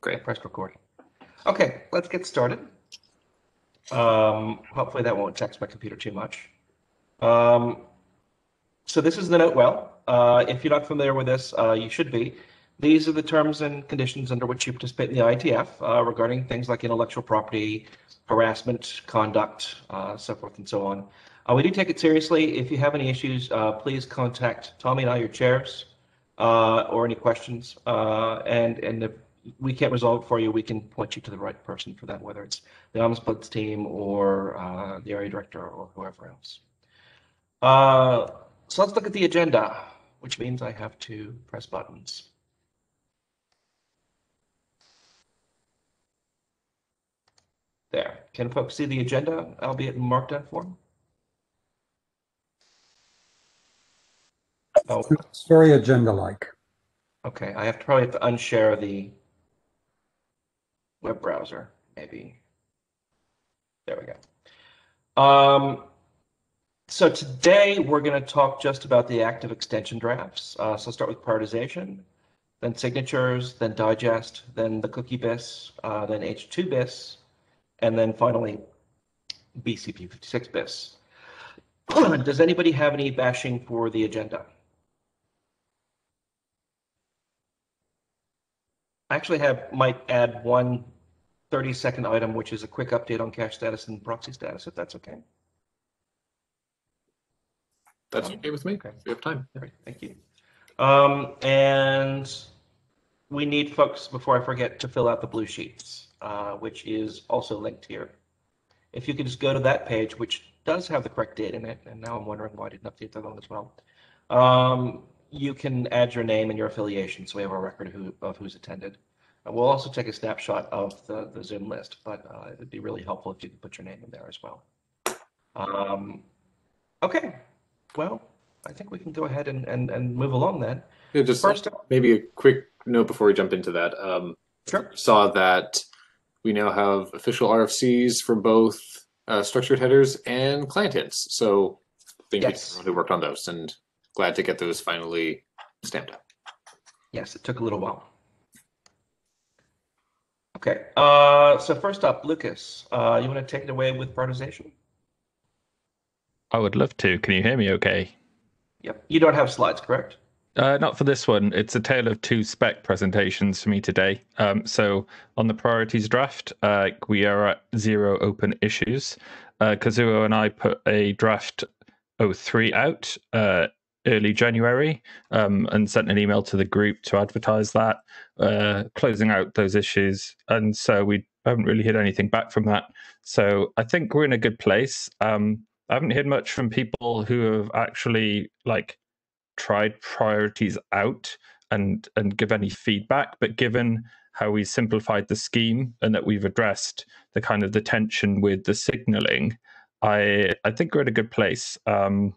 Great, press record. Okay, let's get started. Um, hopefully that won't text my computer too much. Um, so this is the note well. Uh, if you're not familiar with this, uh, you should be. These are the terms and conditions under which you participate in the IETF uh, regarding things like intellectual property, harassment, conduct, uh, so forth and so on. Uh, we do take it seriously. If you have any issues, uh, please contact Tommy and I, your chairs, uh, or any questions. Uh, and and if we can't resolve it for you, we can point you to the right person for that, whether it's the Ombudsman's team or uh, the area director or whoever else. Uh, so let's look at the agenda, which means I have to press buttons. There. Can folks see the agenda, albeit in markdown form? Oh, It's very agenda-like. okay. I have to probably have to unshare the web browser, maybe. There we go. Um, so today we're going to talk just about the active extension drafts. Uh, so start with prioritization, then signatures, then digest, then the cookie bis, uh, then H2 bis, and then finally BCP 56 bis. Does anybody have any bashing for the agenda? I actually have, might add one 30 second item, which is a quick update on cache status and proxy status, if that's okay. That's Um, okay with me. okay. We have time. Great, thank you. Um, and we need folks, before I forget, to fill out the blue sheets, uh, which is also linked here. If you could just go to that page, which does have the correct date in it, and now I'm wondering why I didn't update that one as well. Um, you can add your name and your affiliation, so we have a record of who, of who's attended. Uh, We'll also take a snapshot of the, the Zoom list, but, uh, it'd be really helpful if you could put your name in there as well. Um, okay, well, I think we can go ahead and, and, and move along then. Yeah, just First, maybe a quick note before we jump into that. Um, Sure. Saw that we now have official RFCs for both uh, structured headers and client hints. So thank you to everyone who worked on those and glad to get those finally stamped up. yes, it took a little while. Okay, uh, so first up, Lucas, uh, you want to take it away with prioritization? I would love to. Can you hear me okay? Yep, you don't have slides, correct? Uh, not for this one. It's a tale of two spec presentations for me today. Um, so on the priorities draft, uh, we are at zero open issues. Uh, Kazuho and I put a draft 03 out uh, early January um, and sent an email to the group to advertise that, uh, closing out those issues. And so we haven't really heard anything back from that. So I think we're in a good place. Um, I haven't heard much from people who have actually like tried priorities out and and give any feedback but given how we simplified the scheme and that we've addressed the kind of the tension with the signaling i i think we're at a good place um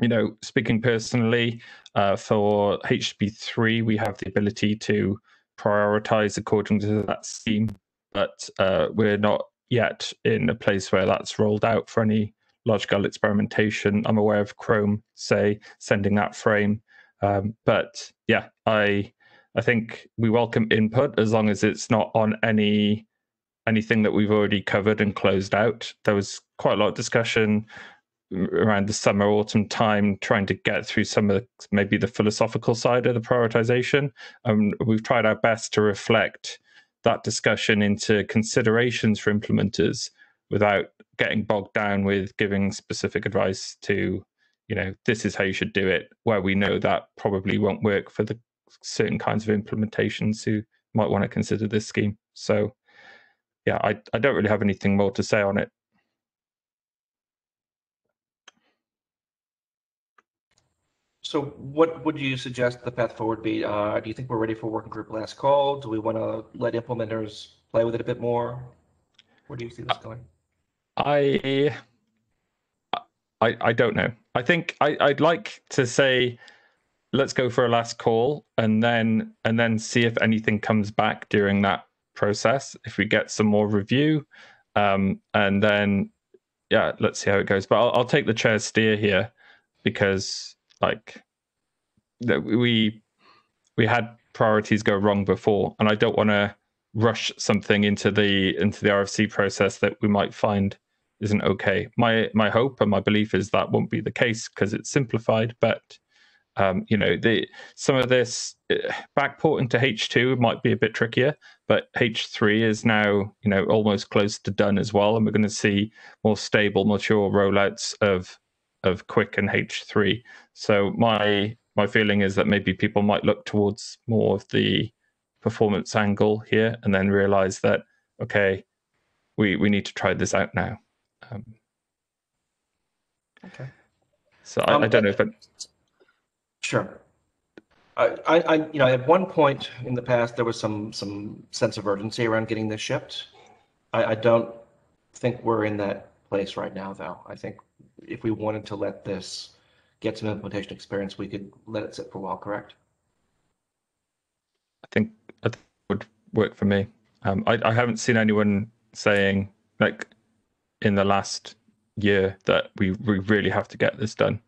you know speaking personally uh, for hb3 we have the ability to prioritize according to that scheme but uh, we're not yet in a place where that's rolled out for any large scale experimentation. I'm aware of Chrome, say, sending that frame. Um, but yeah, I I think we welcome input as long as it's not on any anything that we've already covered and closed out. There was quite a lot of discussion around the summer autumn time trying to get through some of the, maybe the philosophical side of the prioritization. Um, we've tried our best to reflect that discussion into considerations for implementers without getting bogged down with giving specific advice to you know this is how you should do it where we know that probably won't work for the certain kinds of implementations who might want to consider this scheme. So yeah i, I don't really have anything more to say on it So what would you suggest the path forward be? Uh, do you think we're ready for working group last call? Do we want to let implementers play with it a bit more? Where do you see this going? I, I, I don't know. I think I, I'd like to say, let's go for a last call, and then and then see if anything comes back during that process. If we get some more review, um, and then yeah, let's see how it goes. But I'll, I'll take the chair steer here because like that we we had priorities go wrong before, and I don't want to rush something into the into the RFC process that we might find isn't okay. My my hope and my belief is that won't be the case because it's simplified, but um, you know, the some of this uh, backporting to H2 might be a bit trickier, but H3 is now, you know, almost close to done as well, and we're going to see more stable, mature rollouts of of QUIC and H3. So my my feeling is that maybe people might look towards more of the performance angle here, and then realize that okay, we we need to try this out now. Um, Okay. so I, Um, I don't know if it, Sure. I, I, I, you know, at one point in the past, there was some, some sense of urgency around getting this shipped. I, I don't think we're in that place right now, though. I think if we wanted to let this get some implementation experience, we could let it sit for a while, correct? I think I think it would work for me. Um, I, I haven't seen anyone saying like in the last year that we, we really have to get this done.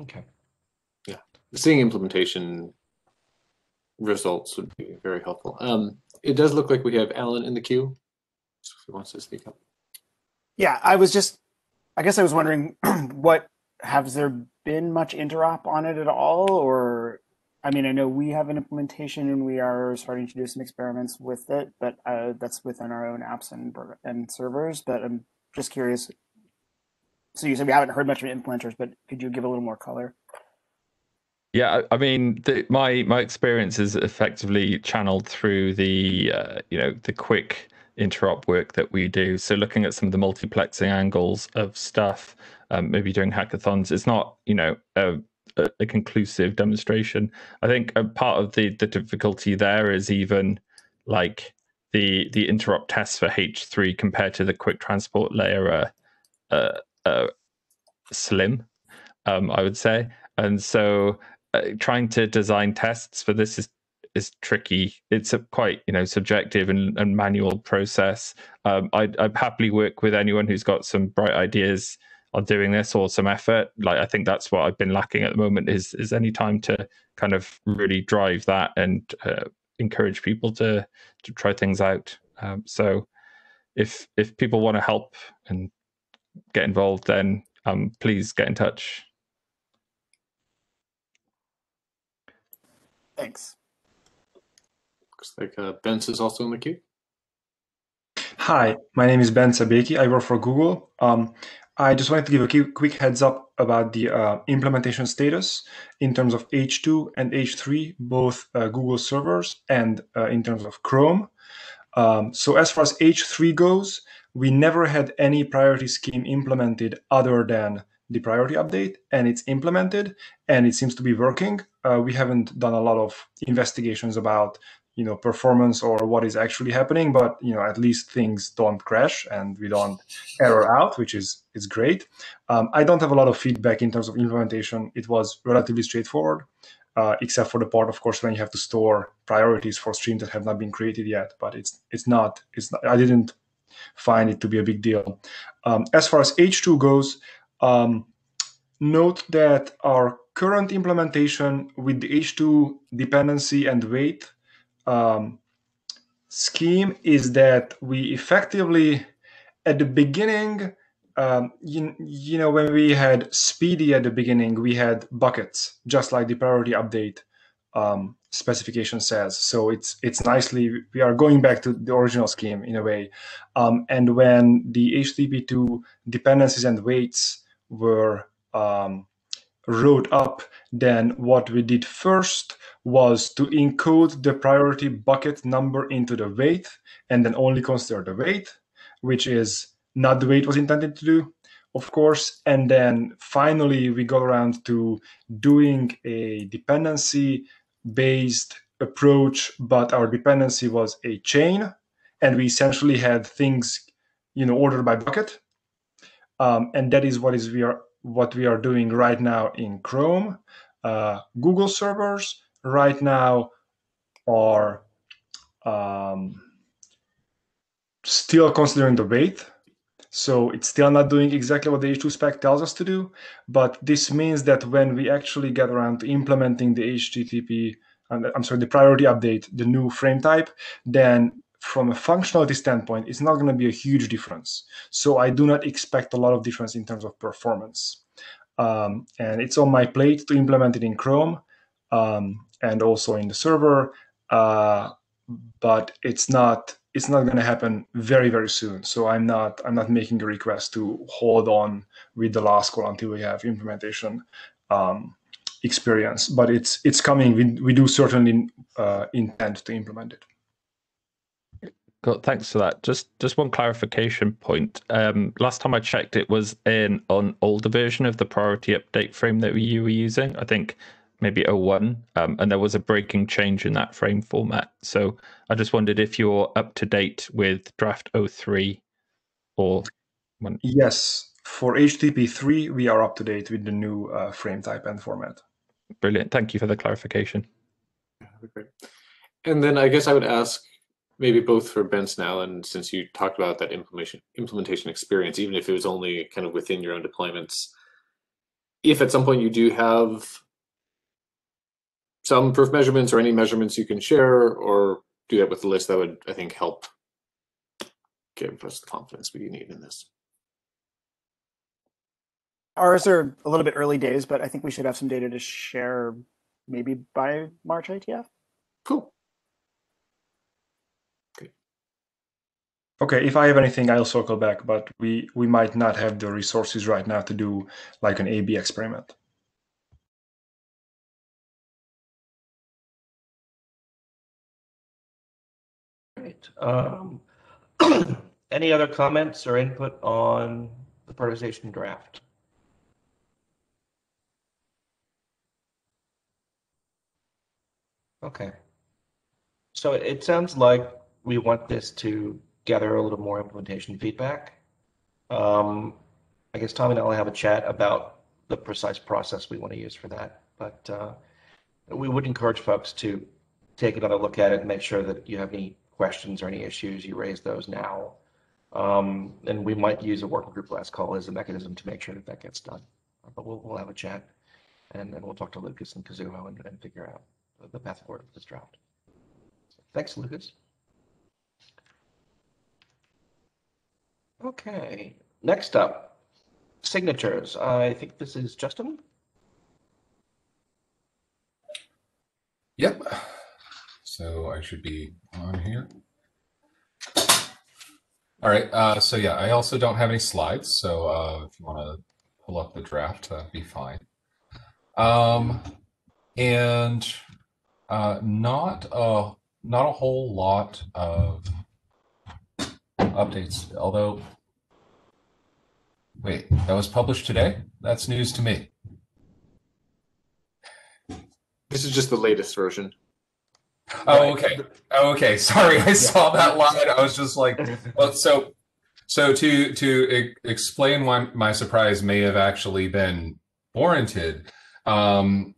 Okay. Yeah. Seeing implementation results would be very helpful. Um, it does look like we have Alan in the queue. So if he wants to speak up. Yeah, I was just, I guess I was wondering, what has there been much interop on it at all, or I mean, I know we have an implementation and we are starting to do some experiments with it, but uh, that's within our own apps and and servers. But I'm just curious. So you said we haven't heard much from implementers, but could you give a little more color? Yeah, I, mean, the, my my experience is effectively channeled through the uh, you know the QUIC interop work that we do. So looking at some of the multiplexing angles of stuff, um, maybe doing hackathons. It's not you know a, a, a conclusive demonstration. I think part of the the difficulty there is even like the the interop tests for H3 compared to the QUIC transport layer are uh, uh, slim, um, I would say, and so uh, trying to design tests for this is is tricky. It's a quite you know subjective and, and manual process. Um, I'd, I'd happily work with anyone who's got some bright ideas on doing this or some effort. Like I think that's what I've been lacking at the moment is is any time to kind of really drive that and uh, encourage people to to try things out. Um, so if if people want to help and get involved, then um, please get in touch. Thanks. Looks like uh, Bence is also in the queue. Hi, my name is Bence Béky. I work for Google. Um, I just wanted to give a quick, quick heads up about the uh, implementation status in terms of H2 and H3, both uh, Google servers and uh, in terms of Chrome. Um, so as far as H3 goes, we never had any priority scheme implemented other than the priority update, and it's implemented, and it seems to be working. Uh, we haven't done a lot of investigations about you know performance or what is actually happening but you know at least things don't crash and we don't error out which is is great. Um, i don't have a lot of feedback in terms of implementation. It was relatively straightforward uh, except for the part of course when you have to store priorities for streams that have not been created yet but it's it's not it's not, i didn't find it to be a big deal. Um, as far as h2 goes um, note that our current implementation with the h2 dependency and weight um, scheme is that we effectively, at the beginning, um, you, you know, when we had SPDY at the beginning, we had buckets, just like the priority update um, specification says. So it's it's nicely we are going back to the original scheme in a way. Um, and when the HTTP2 dependencies and weights were um, wrote up, then what we did first was to encode the priority bucket number into the weight and then only consider the weight, which is not the way it was intended to do, of course. And then finally, we got around to doing a dependency based approach, but our dependency was a chain. And we essentially had things, you know, ordered by bucket. Um, and that is what is we are what we are doing right now in Chrome. Uh, Google servers right now are um, still considering the weight. So it's still not doing exactly what the H2 spec tells us to do. But this means that when we actually get around to implementing the HTTP I'm sorry, the priority update, the new frame type, then from a functionality standpoint, it's not going to be a huge difference. So I do not expect a lot of difference in terms of performance. Um, and it's on my plate to implement it in Chrome um, and also in the server, uh, but it's not it's not going to happen very very soon. So I'm not I'm not making a request to hold on with the last call until we have implementation um, experience. But it's it's coming. We we do certainly uh, intend to implement it. Cool. Thanks for that. Just just one clarification point. Um, last time I checked, it was in an older version of the priority update frame that you were using. I think maybe 01, um, and there was a breaking change in that frame format. So I just wondered if you're up to date with draft 03 or when. Yes, for HTTP 3, we are up to date with the new uh, frame type and format. Brilliant. Thank you for the clarification. Great. And then I guess I would ask maybe both for Bence now, and since you talked about that implementation implementation experience, even if it was only kind of within your own deployments, if at some point you do have some proof measurements or any measurements you can share, or do that with the list, that would I think help give us the confidence we need in this. Ours are a little bit early days, but I think we should have some data to share maybe by March IETF. Cool. Okay, Okay, if I have anything, I'll circle back, but we, we might not have the resources right now to do like an A-B experiment. Great. Um, any other comments or input on the prioritization draft? Okay. So it sounds like we want this to gather a little more implementation feedback. Um, I guess Tommy and I will have a chat about the precise process we want to use for that. But uh, we would encourage folks to take another look at it and make sure that you have any questions or any issues, you raise those now. Um, and we might use a working group last call as a mechanism to make sure that that gets done. But we'll, we'll have a chat and then we'll talk to Lucas and Kazuho and, and figure out the path forward for this draft. Thanks, Lucas. Okay, next up, signatures. I think this is Justin. Yep. So I should be on here. All right. Uh, so yeah, I also don't have any slides. So uh, if you want to pull up the draft, that'd be fine. Um, and uh, not a not a whole lot of updates. Although, wait, that was published today. That's news to me. This is just the latest version. Oh, okay. Oh, okay. Sorry, I saw that line. I was just like, well, so, so to to e- explain why my surprise may have actually been warranted. Um,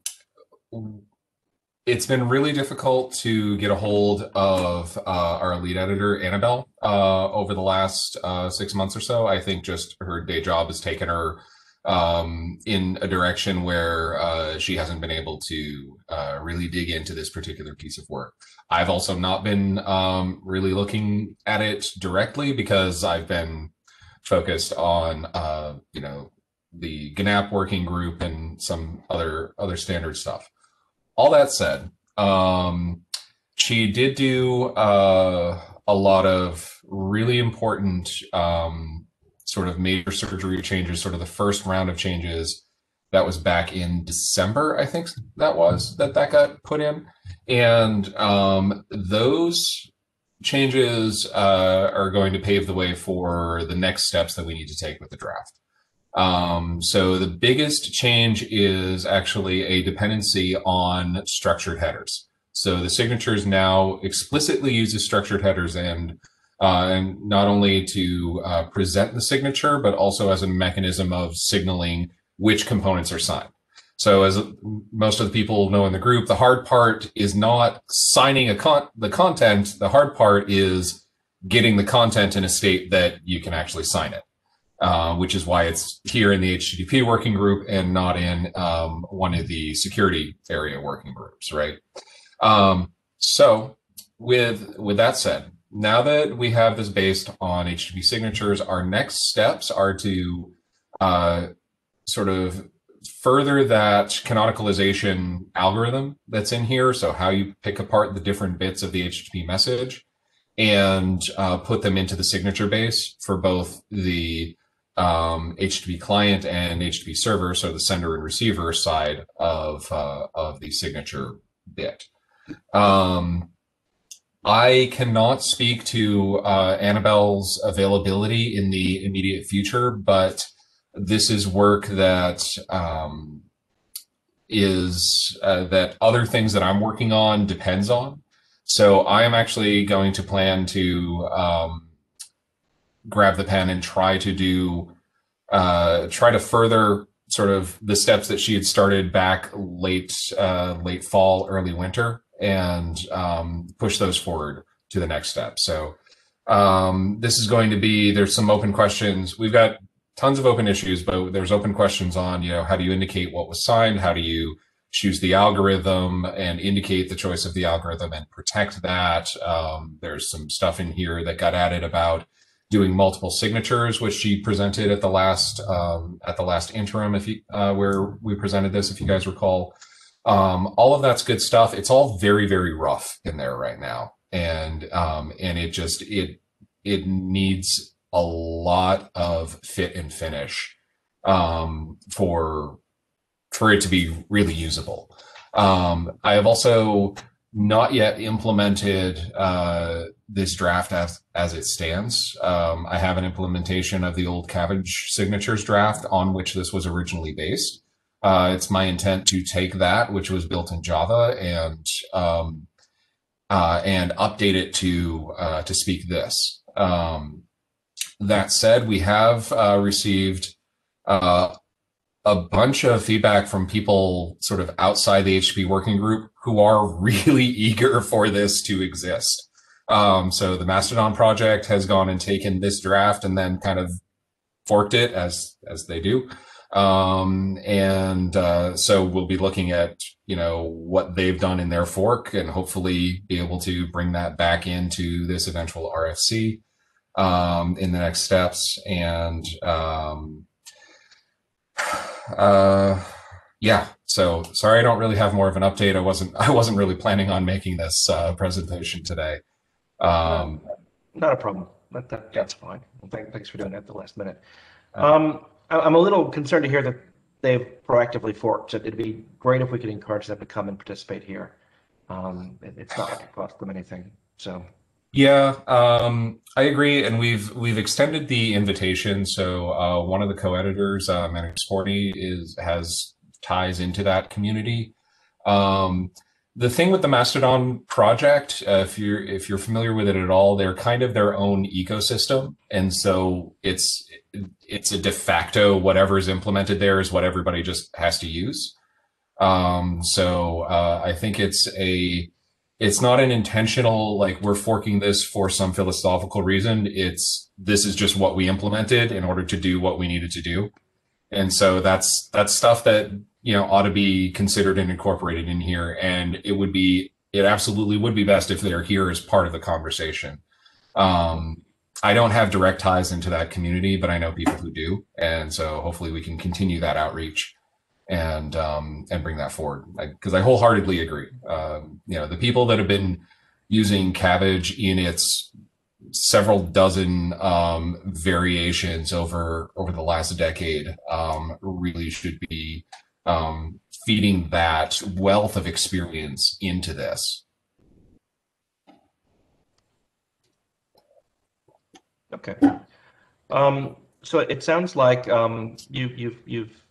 it's been really difficult to get a hold of uh, our lead editor Annabelle uh, over the last uh, six months or so. I think just her day job has taken her um, in a direction where uh, she hasn't been able to uh, really dig into this particular piece of work. I've also not been um, really looking at it directly because I've been focused on, uh, you know, the GNAP working group and some other other standard stuff. All that said, um, she did do uh, a lot of really important um, sort of major surgery changes, sort of the first round of changes that was back in December, I think that was that that got put in, and um, those changes uh, are going to pave the way for the next steps that we need to take with the draft. Um, so the biggest change is actually a dependency on structured headers. So the signatures now explicitly uses structured headers and uh, and not only to uh, present the signature, but also as a mechanism of signaling which components are signed. So as most of the people know in the group, the hard part is not signing a con- the content. The hard part is getting the content in a state that you can actually sign it, uh, which is why it's here in the HTTP working group and not in um, one of the security area working groups, right? Um, so with with that said, now that we have this based on HTTP signatures, our next steps are to uh, sort of further that canonicalization algorithm that's in here. So how you pick apart the different bits of the HTTP message and uh, put them into the signature base for both the um, HTTP client and HTTP server, so the sender and receiver side of uh, of the signature bit. Um, I cannot speak to uh, Annabelle's availability in the immediate future, but this is work that um, is uh, that other things that I'm working on depends on. So I am actually going to plan to um, grab the pen and try to do uh, try to further sort of the steps that she had started back late uh, late fall, early winter, and um, push those forward to the next step. So um, this is going to be there's some open questions. We've got tons of open issues, but there's open questions on you know how do you indicate what was signed? How do you choose the algorithm and indicate the choice of the algorithm and protect that? Um, there's some stuff in here that got added about doing multiple signatures, which she presented at the last um, at the last interim, if you uh, where we presented this, if you guys recall. Um, all of that's good stuff. It's all very very rough in there right now, and um, and it just it it needs a lot of fit and finish um, for for it to be really usable. Um, I have also not yet implemented uh, this draft as as it stands. Um, I have an implementation of the old Cavage signatures draft on which this was originally based. Uh, it's my intent to take that, which was built in Java, and um, uh, and update it to uh, to speak this. Um, that said, we have uh, received uh, a bunch of feedback from people sort of outside the HTTP working group who are really eager for this to exist. Um, so the Mastodon project has gone and taken this draft and then kind of forked it as as they do. Um, and uh, so we'll be looking at you know what they've done in their fork and hopefully be able to bring that back into this eventual RFC um, in the next steps. And um, uh, yeah, so sorry, I don't really have more of an update. I wasn't I wasn't really planning on making this uh, presentation today. Um, Not a problem. That, that, that's fine. Well, thank, thanks for doing that at the last minute. Um, I'm a little concerned to hear that they've proactively forked it. It'd be great if we could encourage them to come and participate here. Um, it, it's not like it costs them anything. So Yeah, um, I agree, and we've we've extended the invitation. So uh, one of the co-editors, uh, Manu Sporny, is has ties into that community. Um, the thing with the Mastodon project, uh, if you're if you're familiar with it at all, they're kind of their own ecosystem, and so it's it's a de facto whatever is implemented there is what everybody just has to use. Um, so uh, I think it's a it's not an intentional like we're forking this for some philosophical reason. It's this is just what we implemented in order to do what we needed to do, and so that's that's stuff that you know ought to be considered and incorporated in here. And it would be it absolutely would be best if they're here as part of the conversation. Um, I don't have direct ties into that community, but I know people who do, and so hopefully we can continue that outreach and um, and bring that forward because I, I, wholeheartedly agree. Um, you know, the people that have been using Cavage in its several dozen um, variations over over the last decade um, really should be um, feeding that wealth of experience into this. Okay. Um, so it sounds like you you've you've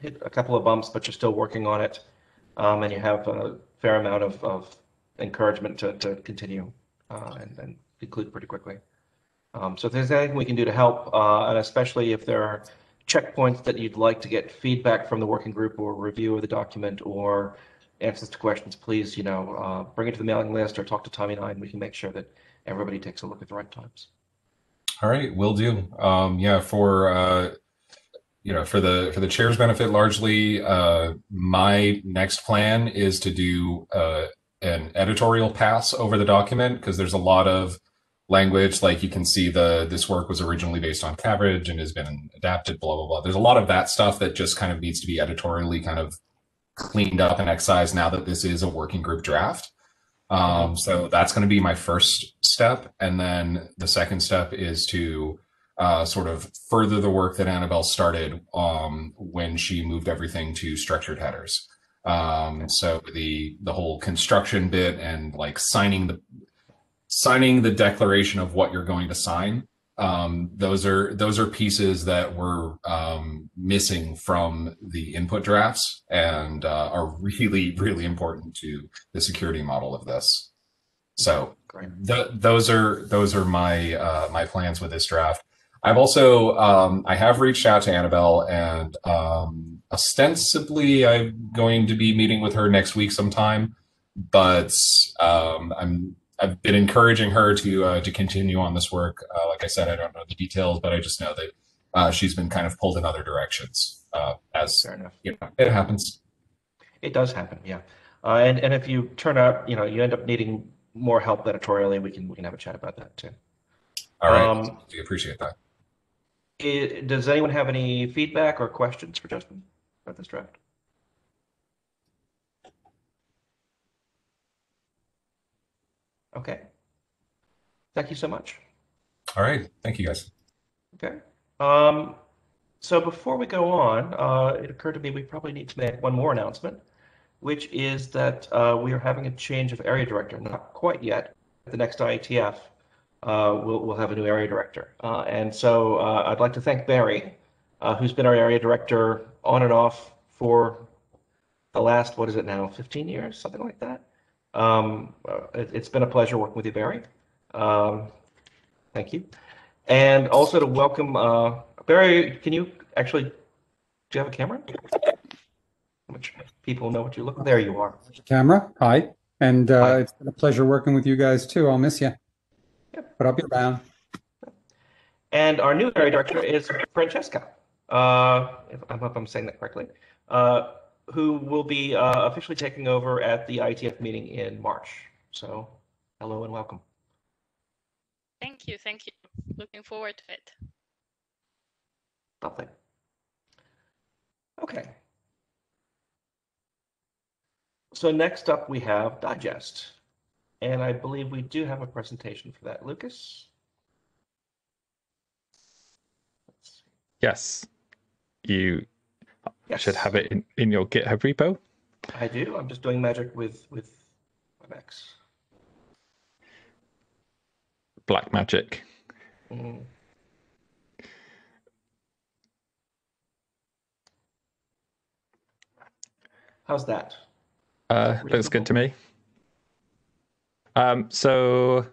hit a couple of bumps, but you're still working on it, um, and you have a fair amount of, of encouragement to, to continue uh, and, and, conclude pretty quickly. Um, so if there's anything we can do to help, uh, and especially if there are checkpoints that you'd like to get feedback from the working group or review of the document or answers to questions, please, you know, uh, bring it to the mailing list or talk to Tommy and I, and we can make sure that everybody takes a look at the right times. All right, will do. Um, yeah, for uh, you know, for the for the chair's benefit, largely, uh, my next plan is to do uh, an editorial pass over the document because there's a lot of language like you can see the this work was originally based on Cavage and has been adapted blah blah blah. There's a lot of that stuff that just kind of needs to be editorially kind of cleaned up and excised now that this is a working group draft. Um, so that's going to be my first step. And then the second step is to uh, sort of further the work that annabelle started um, when she moved everything to structured headers. Um, so the the whole construction bit and like signing the signing the declaration of what you're going to sign um, those are those are pieces that were um, missing from the input drafts and uh, are really really important to the security model of this. So th- those are those are my uh, my plans with this draft. I've also um, i have reached out to annabelle and um, ostensibly i'm going to be meeting with her next week sometime but um, i'm I've been encouraging her to uh, to continue on this work. Uh, like I said, I don't know the details, but I just know that uh, she's been kind of pulled in other directions. Uh, as Fair enough. you know, it happens. It does happen, yeah. Uh, and and if you turn out, you know, you end up needing more help editorially, we can we can have a chat about that too. All right, Um, we appreciate that. I- does anyone have any feedback or questions for Justin about this draft? Okay. Thank you so much. All right, thank you guys. Okay. Um, so before we go on, uh, it occurred to me we probably need to make one more announcement, which is that uh, we are having a change of area director. Not quite yet. At the next IETF, uh, we'll, we'll have a new area director. Uh, and so uh, I'd like to thank Barry, uh, who's been our area director on and off for the last, what is it now, 15 years, something like that. Um, uh, it, it's been a pleasure working with you, Barry. Um, thank you. And also to welcome, uh, Barry, can you actually, do you have a camera? Which people know what you look, there you are. Camera, hi. And uh, Hi. it's been a pleasure working with you guys too. I'll miss you. Yep. But I'll be around. And our new area director is Francesca, uh, if I hope I'm saying that correctly, uh, who will be uh, officially taking over at the IETF meeting in March. So hello and welcome. Thank you, thank you. Looking forward to it. Lovely. Okay. So next up, we have Digest. And I believe we do have a presentation for that. Lucas? Yes, you Yes, should have it in, in your GitHub repo. I do. I'm just doing magic with, with WebEx. Black magic. Mm. How's that? Uh, looks good to me. Um, so,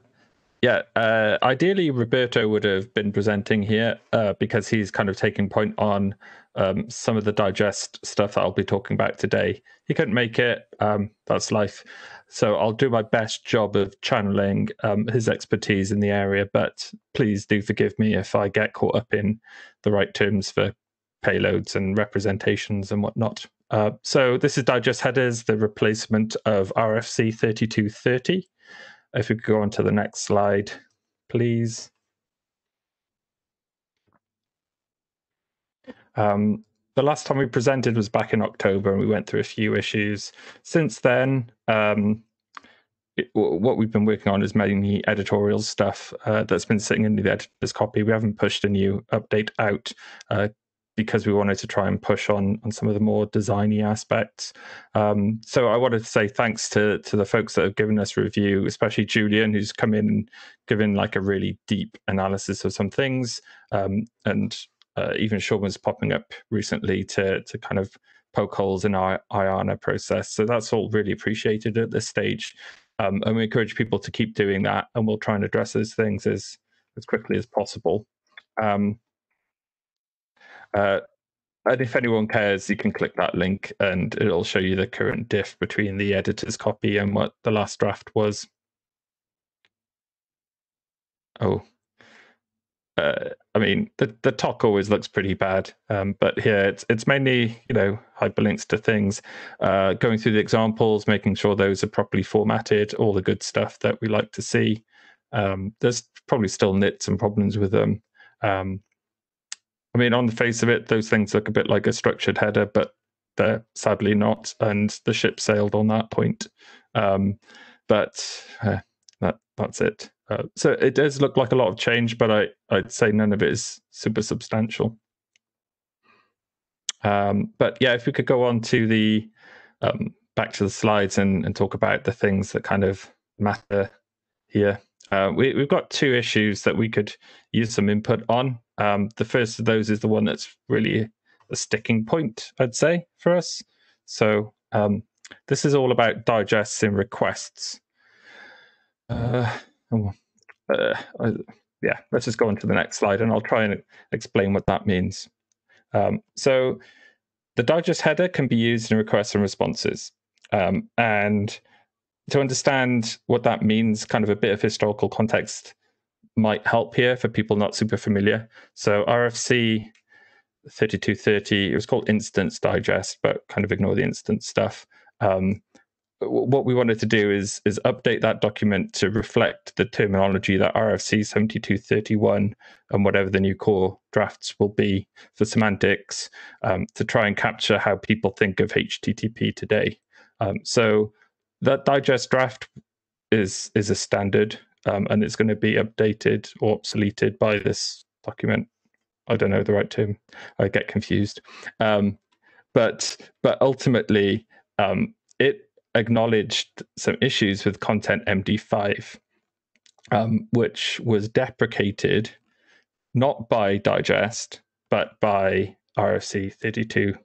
yeah, uh, ideally Roberto would have been presenting here uh, because he's kind of taking point on um, some of the digest stuff that I'll be talking about today. He couldn't make it. Um, that's life. So I'll do my best job of channeling um, his expertise in the area. But please do forgive me if I get caught up in the right terms for payloads and representations and whatnot. Uh, so this is digest headers, the replacement of RFC 3230. If we could go on to the next slide, please. Um, the last time we presented was back in October, and we went through a few issues. Since then, um, it, what we've been working on is mainly editorial stuff uh, that's been sitting in the editor's copy. We haven't pushed a new update out uh, because we wanted to try and push on on some of the more designy aspects. Um, so I wanted to say thanks to to the folks that have given us review, especially Julian, who's come in and given like a really deep analysis of some things, um, and uh, even Sean's popping up recently to to kind of poke holes in our IANA process. So that's all really appreciated at this stage. Um, and we encourage people to keep doing that, and we'll try and address those things as as quickly as possible. Um, uh, and if anyone cares, you can click that link, and it'll show you the current diff between the editor's copy and what the last draft was. Oh, uh, I mean, the the talk always looks pretty bad, um, but here it's it's mainly you know hyperlinks to things, uh, going through the examples, making sure those are properly formatted, all the good stuff that we like to see. Um, there's probably still nits and problems with them. Um, I mean, on the face of it, those things look a bit like a structured header, but they're sadly not, and the ship sailed on that point. Um, but uh, that that's it. Uh, so it does look like a lot of change, but I, I'd say none of it is super substantial. Um, but yeah, if we could go on to the um, back to the slides and, and talk about the things that kind of matter here. Uh, we, have got two issues that we could use some input on. Um, the first of those is the one that's really a sticking point, I'd say, for us. So um, this is all about digests and requests. Uh, oh, uh, yeah, let's just go on to the next slide and I'll try and explain what that means. Um, so the digest header can be used in requests and responses. Um, and to understand what that means, kind of a bit of historical context might help here for people not super familiar. So RFC 3230, it was called Instance Digest, but kind of ignore the instance stuff. Um, what we wanted to do is is update that document to reflect the terminology that RFC 7231 and whatever the new core drafts will be for semantics um, to try and capture how people think of HTTP today. Um, so that digest draft is is a standard um, and it's going to be updated or obsoleted by this document. I don't know the right term. I get confused. Um, but but ultimately, um, it acknowledged some issues with content MD5, um, which was deprecated not by Digest, but by RFC 32,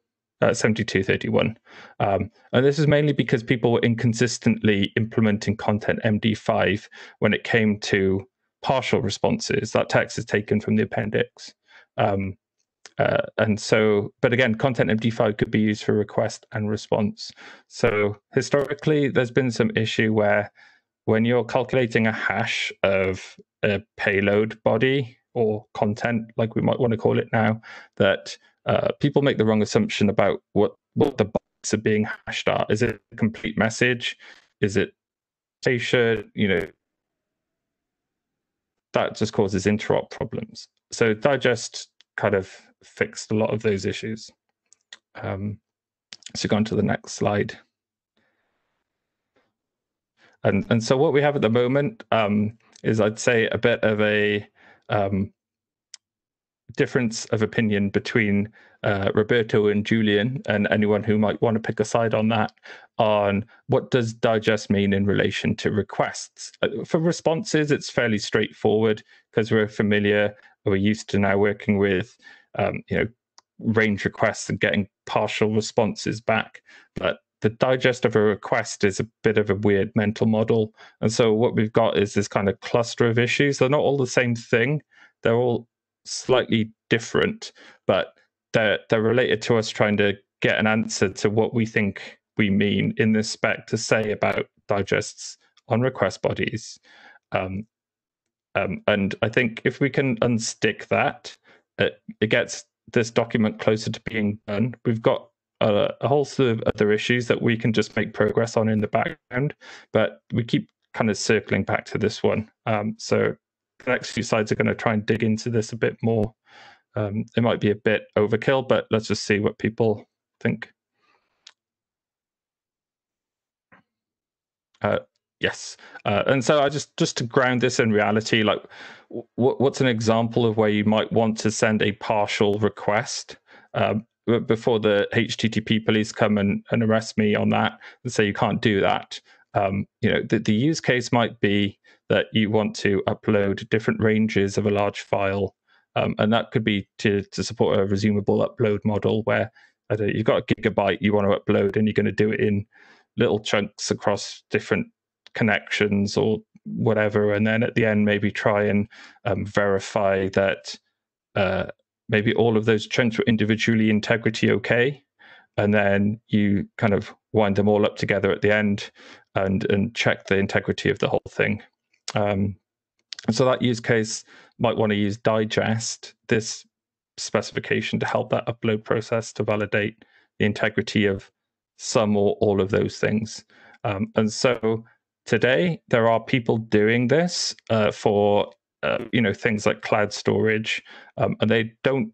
uh, 7231. Um, and this is mainly because people were inconsistently implementing content MD5 when it came to partial responses. That text is taken from the appendix. Um, uh, and so, but again, content MD5 could be used for request and response. So historically, there's been some issue where when you're calculating a hash of a payload body or content, like we might want to call it now, that uh, people make the wrong assumption about what, what the bytes are being hashed at. Is it a complete message? Is it station? You know, that just causes interop problems. So digest kind of fixed a lot of those issues. Um, so go on to the next slide. And and so what we have at the moment um, is, I'd say, a bit of a um, difference of opinion between uh, Roberto and Julian, and anyone who might want to pick a side on that, on what does digest mean in relation to requests. Uh, for responses, it's fairly straightforward because we're familiar, we're used to now working with um, you know range requests and getting partial responses back. But the digest of a request is a bit of a weird mental model and so what we've got is this kind of cluster of issues. They're not all the same thing. They're all slightly different but they're they're related to us trying to get an answer to what we think we mean in this spec to say about digests on request bodies um, um, and I think if we can unstick that, it, it gets this document closer to being done. We've got a, a whole slew of other issues that we can just make progress on in the background, but we keep kind of circling back to this one. Um, so the next few slides are going to try and dig into this a bit more. Um, it might be a bit overkill, but let's just see what people think. Uh, Yes, uh, and so I just just to ground this in reality, like what, what's an example of where you might want to send a partial request um, before the HTTP police come and, and arrest me on that and say you can't do that. Um, you know, the, the use case might be that you want to upload different ranges of a large file, um, and that could be to to support a resumable upload model where you've got a gigabyte you want to upload and you're going to do it in little chunks across different connections or whatever, and then at the end maybe try and um, verify that uh, maybe all of those chunks were individually integrity okay, and then you kind of wind them all up together at the end and and check the integrity of the whole thing. Um, so that use case might want to use digest this specification to help that upload process to validate the integrity of some or all of those things. Um, and so today there are people doing this uh, for uh, you know things like cloud storage, um, and they don't,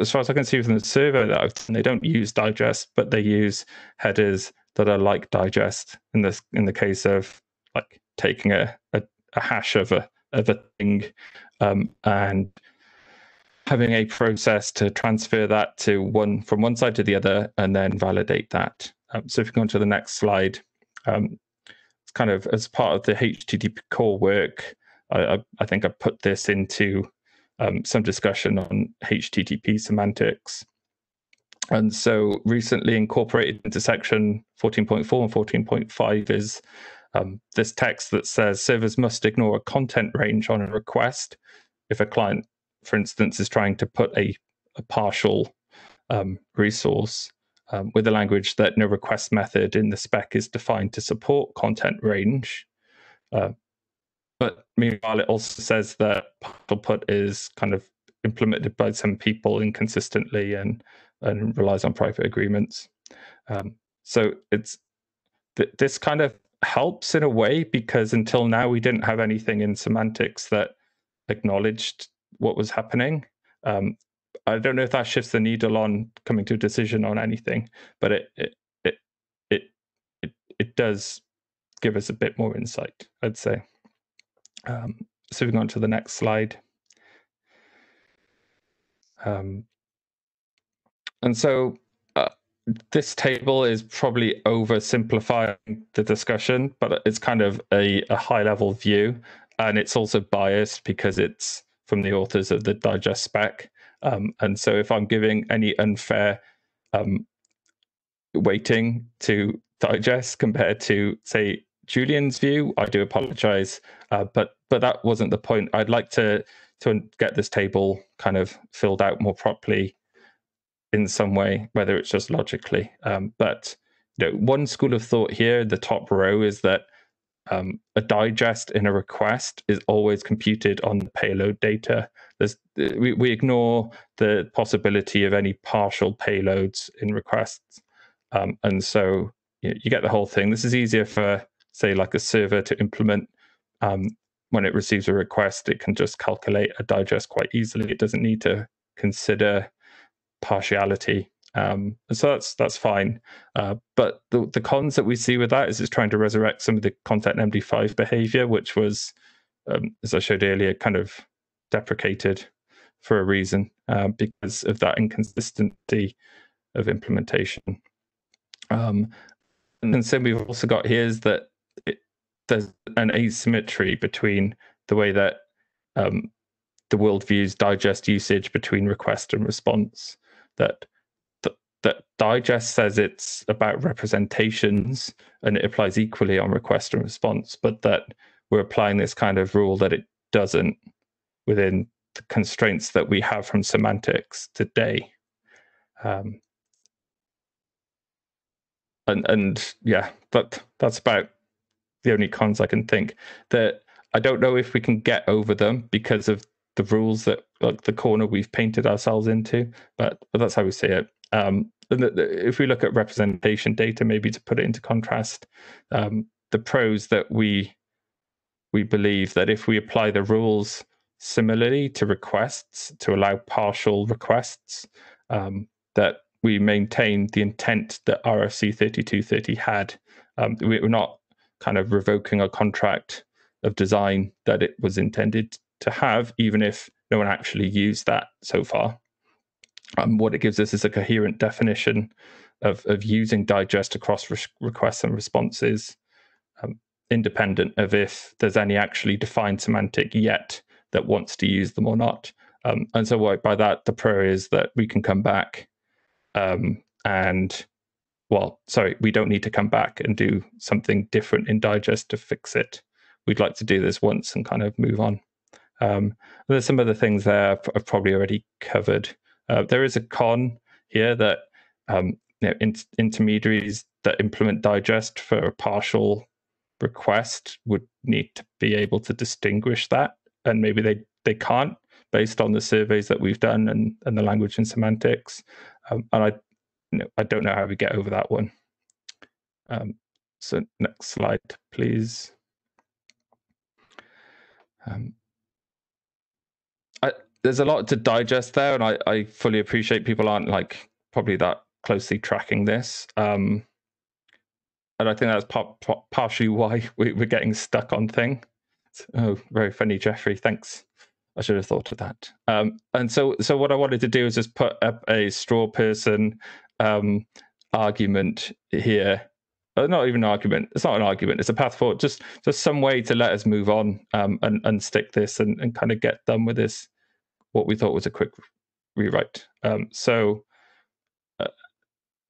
as far as I can see from the survey that I've done, they don't use digest, but they use headers that are like digest. In this, in the case of like taking a, a, a hash of a of a thing um, and having a process to transfer that to one from one side to the other and then validate that. Um, so if you go on to the next slide, um, it's kind of as part of the HTTP core work, I, I, I think I put this into um, some discussion on HTTP semantics. And so recently incorporated into section 14.4 and 14.5 is um, this text that says servers must ignore a content range on a request if a client for instance, is trying to put a, a partial um, resource um, with a language that no request method in the spec is defined to support content range. Uh, but meanwhile, it also says that partial put is kind of implemented by some people inconsistently and and relies on private agreements. Um, so it's th- this kind of helps in a way because until now we didn't have anything in semantics that acknowledged what was happening. Um, I don't know if that shifts the needle on coming to a decision on anything, but it it it it it, it does give us a bit more insight, I'd say. Um, so moving on to the next slide. Um, and so this table is probably oversimplifying the discussion, but it's kind of a, a high level view. And it's also biased because it's from the authors of the digest spec. Um, and so if I'm giving any unfair um, weighting to digest compared to, say, Julian's view, I do apologize. Uh, but but that wasn't the point. I'd like to to get this table kind of filled out more properly in some way, whether it's just logically. Um, but you know, one school of thought here, the top row, is that um, a digest in a request is always computed on the payload data. There's, we, we ignore the possibility of any partial payloads in requests. Um, and so you, you, get the whole thing. This is easier for, say, like a server to implement. Um, when it receives a request, it can just calculate a digest quite easily. It doesn't need to consider partiality um, so that's that's fine. Uh, but the the cons that we see with that is it's trying to resurrect some of the content MD5 behavior, which was, um, as I showed earlier, kind of deprecated for a reason uh, because of that inconsistency of implementation. Um, and then so we've also got here is that it, there's an asymmetry between the way that um, the world views digest usage between request and response. That that digest says it's about representations and it applies equally on request and response, but that we're applying this kind of rule that it doesn't within the constraints that we have from semantics today. Um, and and yeah, that that's about the only cons I can think. That I don't know if we can get over them because of the rules that like the corner we've painted ourselves into, but but that's how we see it. Um, if we look at representation data, maybe to put it into contrast, um, the pros that we we believe that if we apply the rules similarly to requests to allow partial requests, um, that we maintain the intent that RFC 3230 had. Um, we, we're not kind of revoking a contract of design that it was intended to have, even if no one actually used that so far. Um, what it gives us is a coherent definition of, of using digest across re- requests and responses, um, independent of if there's any actually defined semantic yet that wants to use them or not. Um, and so, what, by that, the prayer is that we can come back um, and, well, sorry, we don't need to come back and do something different in digest to fix it. We'd like to do this once and kind of move on. Um, there's some other things there I've probably already covered. Uh, there is a con here that um, you know, in, intermediaries that implement digest for a partial request would need to be able to distinguish that and maybe they they can't based on the surveys that we've done and and the language and semantics. Um, and I, you know, I don't know how we get over that one. Um, so next slide, please. Um, there's a lot to digest there, and I, I fully appreciate people aren't like probably that closely tracking this. Um, and I think that's par- par- partially why we, are getting stuck on thing. Oh, very funny, Jeffrey. Thanks. I should have thought of that. Um, and so, so what I wanted to do is just put up a straw person um, argument here. Uh, not even an argument. It's not an argument. It's a path forward. Just, just some way to let us move on um, and and stick this and, and kind of get done with this. What we thought was a quick rewrite. Um, so, uh,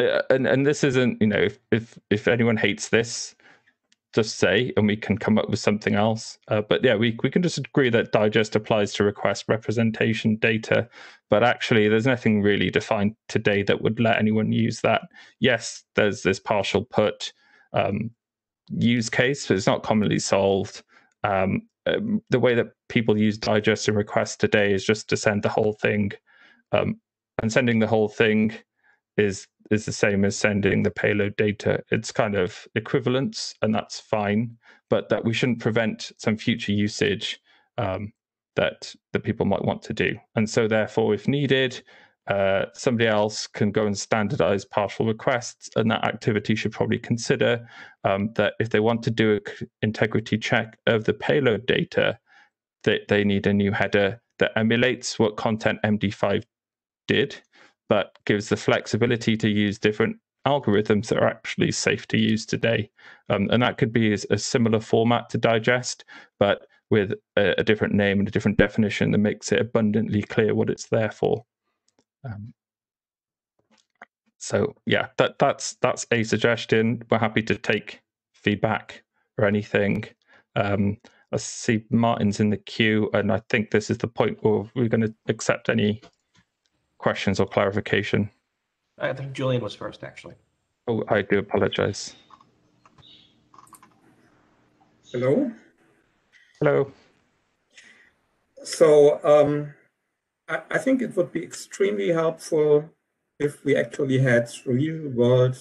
uh, and and this isn't you know if if if anyone hates this, just say and we can come up with something else. Uh, but yeah, we we can just agree that digest applies to request representation data, but actually there's nothing really defined today that would let anyone use that. Yes, there's this partial put um, use case, but it's not commonly solved. Um, um, the way that people use digest and request today is just to send the whole thing, um, and sending the whole thing is is the same as sending the payload data. It's kind of equivalence, and that's fine. But that we shouldn't prevent some future usage um, that that people might want to do. And so, therefore, if needed, uh, somebody else can go and standardize partial requests, and that activity should probably consider um, that if they want to do an integrity check of the payload data, that they need a new header that emulates what content MD5 did but gives the flexibility to use different algorithms that are actually safe to use today. Um, and that could be a similar format to digest, but with a, a, different name and a different definition that makes it abundantly clear what it's there for. Um, so yeah, that that's that's a suggestion. We're happy to take feedback or anything. Um, I see Martin's in the queue, and I think this is the point where we're going to accept any questions or clarification? I think Julian was first, actually. Oh, I do apologize. Hello. Hello. So um, I, think it would be extremely helpful if we actually had real world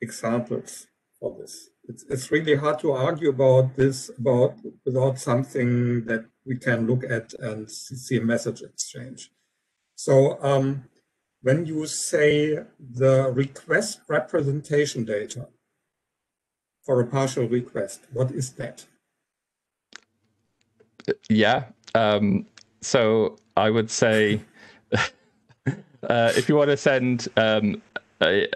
examples for this. It's, it's really hard to argue about this about without something that we can look at and see a message exchange. So um, when you say the request representation data for a partial request, what is that? Yeah. Um, so I would say uh, if you want to send um, a,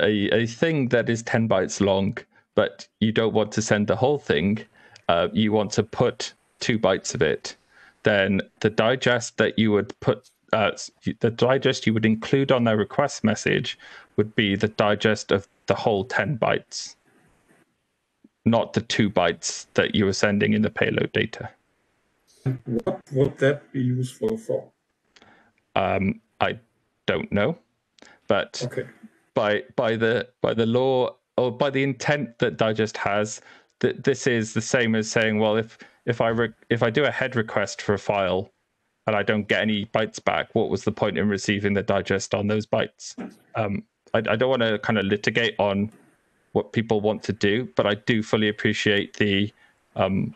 a, a, thing that is 10 bytes long, but you don't want to send the whole thing, uh, you want to put two bytes of it, then the digest that you would put uh, the digest you would include on their request message would be the digest of the whole 10 bytes, not the two bytes that you were sending in the payload data. What would that be useful for? Um, I don't know, but okay. by by the by the law or by the intent that digest has, that this is the same as saying, well, if if I re- if I do a head request for a file and I don't get any bytes back, what was the point in receiving the digest on those bytes? Um, I, I, don't want to kind of litigate on what people want to do, but I do fully appreciate the um,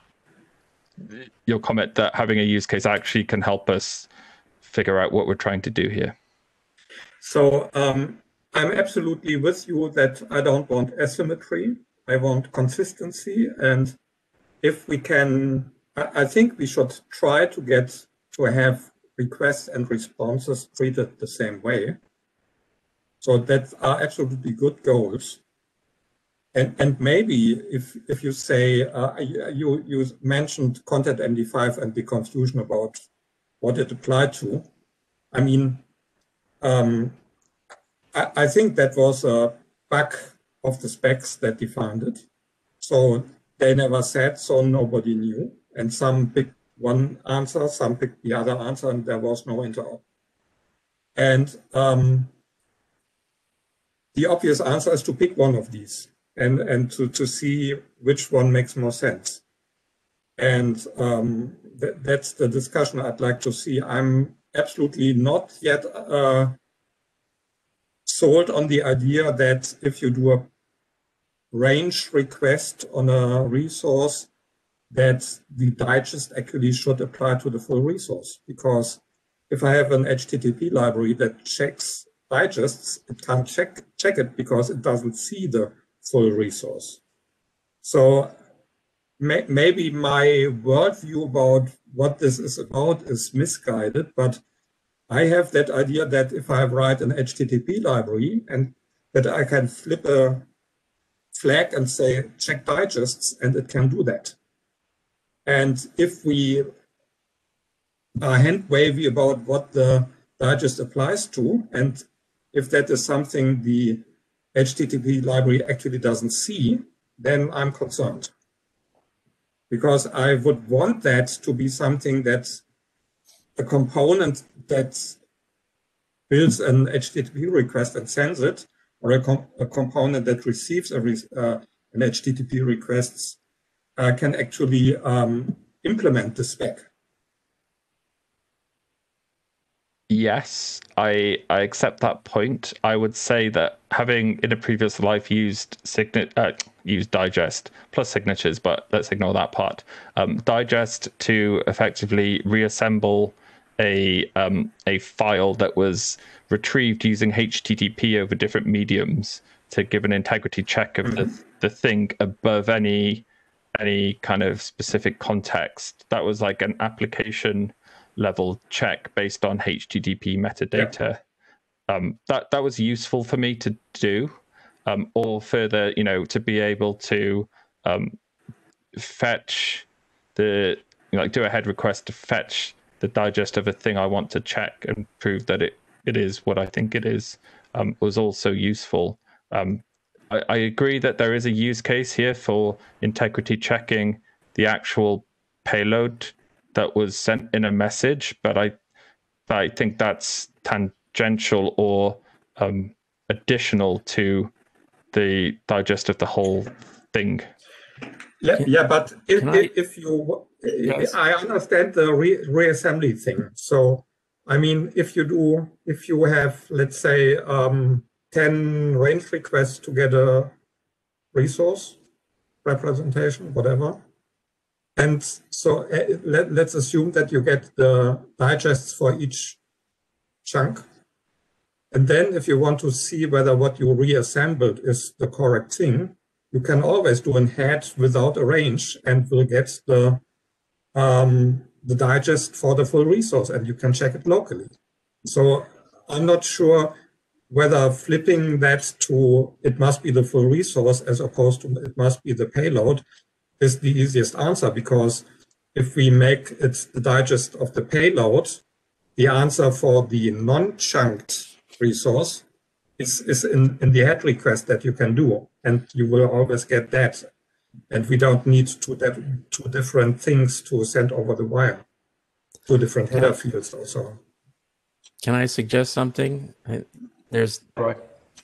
your comment that having a use case actually can help us figure out what we're trying to do here. So um, I'm absolutely with you that I don't want asymmetry. I want consistency, and if we can, I, think we should try to get to have requests and responses treated the same way. So that are absolutely good goals. And, and maybe if, if you say, uh, you, you mentioned content MD5 and the confusion about what it applied to. I mean, um, I, I think that was a bug of the specs that defined it. So they never said, so nobody knew. And some big one answer, some picked the other answer, and there was no interop. And um, the obvious answer is to pick one of these and, and to, to see which one makes more sense. And um, th- that's the discussion I'd like to see. I'm absolutely not yet uh, sold on the idea that if you do a range request on a resource, that the digest actually should apply to the full resource. Because if I have an HTTP library that checks digests, it can't check check it because it doesn't see the full resource. So may, maybe my worldview about what this is about is misguided, but I have that idea that if I write an HTTP library and that I can flip a flag and say check digests and it can do that. And if we are hand wavy about what the digest applies to, and if that is something the HTTP library actually doesn't see, then I'm concerned. Because I would want that to be something that a component that builds an HTTP request and sends it, or a, com a component that receives re uh, an HTTP request uh, can actually um, implement the spec. Yes, I I accept that point. I would say that having in a previous life used signet uh, used digest plus signatures, but let's ignore that part. Um, digest to effectively reassemble a um, a file that was retrieved using HTTP over different mediums to give an integrity check of the the thing above any any kind of specific context. That was like an application level check based on HTTP metadata. Yeah. Um, that that was useful for me to do, um, or further, you know, to be able to um, fetch the you know, like do a head request to fetch the digest of a thing I want to check and prove that it it is what I think it is um, was also useful. Um, I, I agree that there is a use case here for integrity checking the actual payload that was sent in a message, but I I think that's tangential or um, additional to the digest of the whole thing. Yeah, yeah but if, I, if you, yes. I understand the re reassembly thing. So, I mean, if you do, if you have, let's say, um, 10 range requests to get a resource representation, whatever, and so uh, let, let's assume that you get the digests for each chunk. And then if you want to see whether what you reassembled is the correct thing, you can always do an head without a range and will get the um, the digest for the full resource and you can check it locally. So I'm not sure whether flipping that to it must be the full resource as opposed to it must be the payload is the easiest answer because if we make it the digest of the payload, the answer for the non-chunked resource is, is in, in the head request that you can do, and you will always get that. And we don't need two, two different things to send over the wire, two different header fields also. Can I suggest something? There's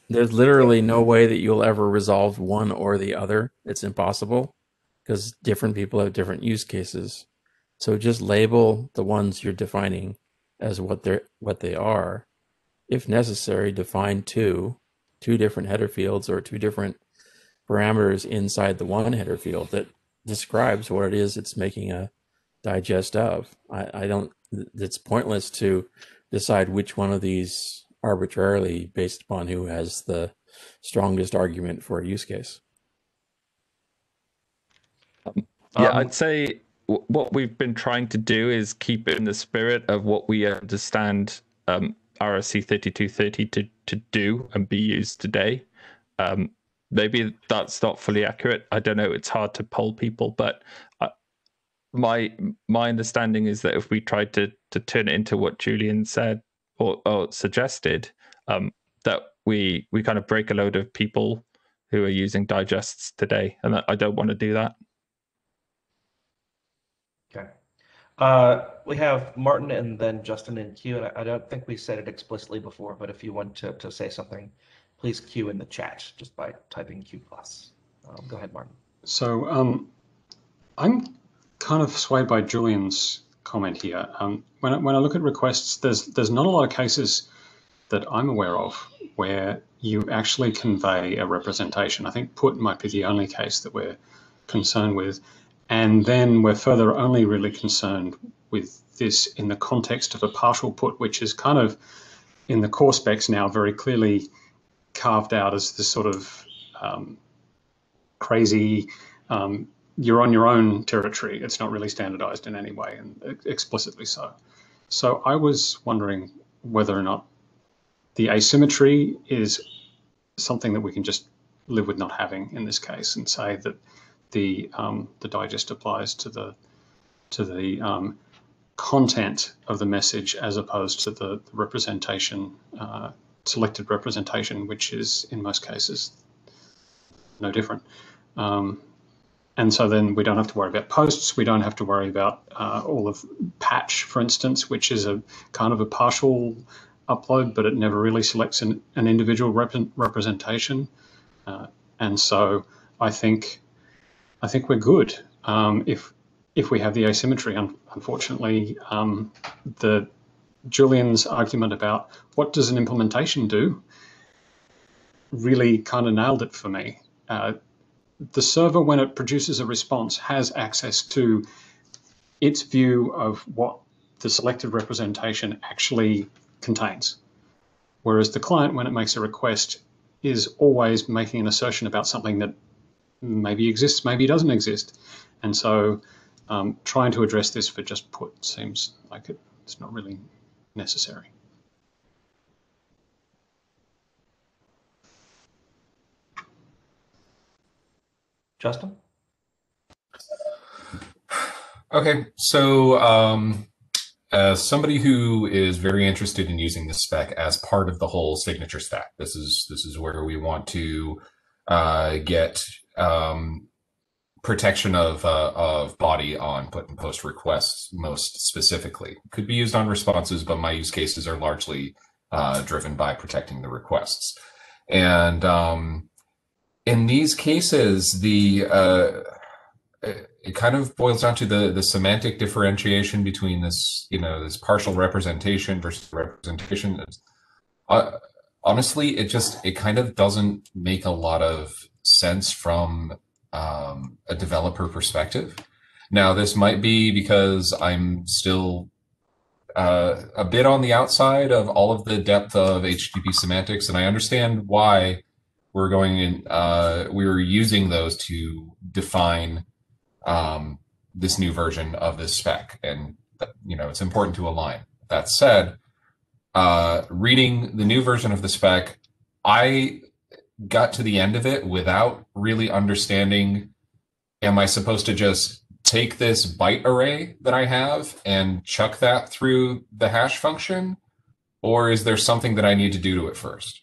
there's literally no way that you'll ever resolve one or the other. It's impossible because different people have different use cases. So just label the ones you're defining as what they're what they are. If necessary, define two, two different header fields or two different parameters inside the one header field that describes what it is it's making a digest of. I, I don't it's pointless to decide which one of these arbitrarily based upon who has the strongest argument for a use case. Yeah, um, I'd say what we've been trying to do is keep it in the spirit of what we understand um, RFC 3230 to, to do and be used today. Um, maybe that's not fully accurate. I don't know. It's hard to poll people, but uh, my my understanding is that if we tried to to turn it into what Julian said or, or suggested, um, that we we kind of break a load of people who are using digests today, and I don't want to do that. Okay. Uh, we have Martin and then Justin in queue, and I, I don't think we said it explicitly before, but if you want to, to say something, please queue in the chat just by typing Q plus. Um, go ahead, Martin. So um, I'm kind of swayed by Julian's comment here. Um, when, I, when I look at requests, there's there's not a lot of cases that I'm aware of where you actually convey a representation. I think put might be the only case that we're concerned with. And then we're further only really concerned with this in the context of a partial put, which is kind of in the core specs now very clearly carved out as this sort of um, crazy, um, you're on your own territory. It's not really standardized in any way and explicitly so. So I was wondering whether or not the asymmetry is something that we can just live with not having in this case and say that the um, the digest applies to the to the um, content of the message as opposed to the, representation, uh, selected representation, which is in most cases no different. Um, and so then we don't have to worry about posts. We don't have to worry about uh, all of patch, for instance, which is a kind of a partial upload, but it never really selects an, an individual rep representation. Uh, and so I think I think we're good um, if if we have the asymmetry. Un unfortunately, um, the Julian's argument about what does an implementation do really kind of nailed it for me. Uh, the server, when it produces a response, has access to its view of what the selected representation actually contains. Whereas the client, when it makes a request, is always making an assertion about something that maybe exists, maybe doesn't exist. And so um, trying to address this for just put seems like it, it's not really necessary. Justin? Okay, so um, as somebody who is very interested in using this spec as part of the whole signature stack, this is this is where we want to uh, get um, protection of uh, of body on put and post requests most specifically. Could be used on responses, but my use cases are largely uh, driven by protecting the requests. And um, in these cases, the uh, it kind of boils down to the the semantic differentiation between this you know this partial representation versus representation. Uh, honestly, it just it kind of doesn't make a lot of sense from um, a developer perspective. Now, this might be because I'm still uh, a bit on the outside of all of the depth of HTTP semantics, and I understand why we're going in. Uh, we are using those to define um, this new version of this spec, and you know it's important to align. That said, uh, reading the new version of the spec, I got to the end of it without really understanding am I supposed to just take this byte array that I have and chuck that through the hash function? Or is there something that I need to do to it first?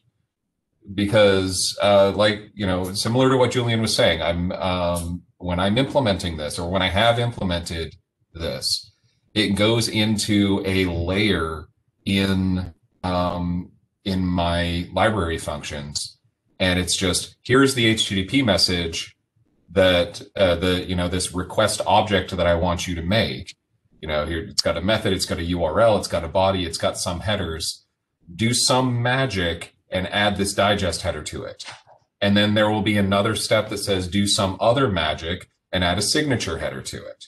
Because, uh, like, you know, similar to what Julian was saying, I'm, um, when I'm implementing this or when I have implemented this, it goes into a layer in, um, in my library functions and it's just here's the HTTP message that uh, the you know this request object that I want you to make. You know, here it's got a method, it's got a URL, it's got a body, it's got some headers. Do some magic and add this digest header to it. And then there will be another step that says do some other magic and add a signature header to it.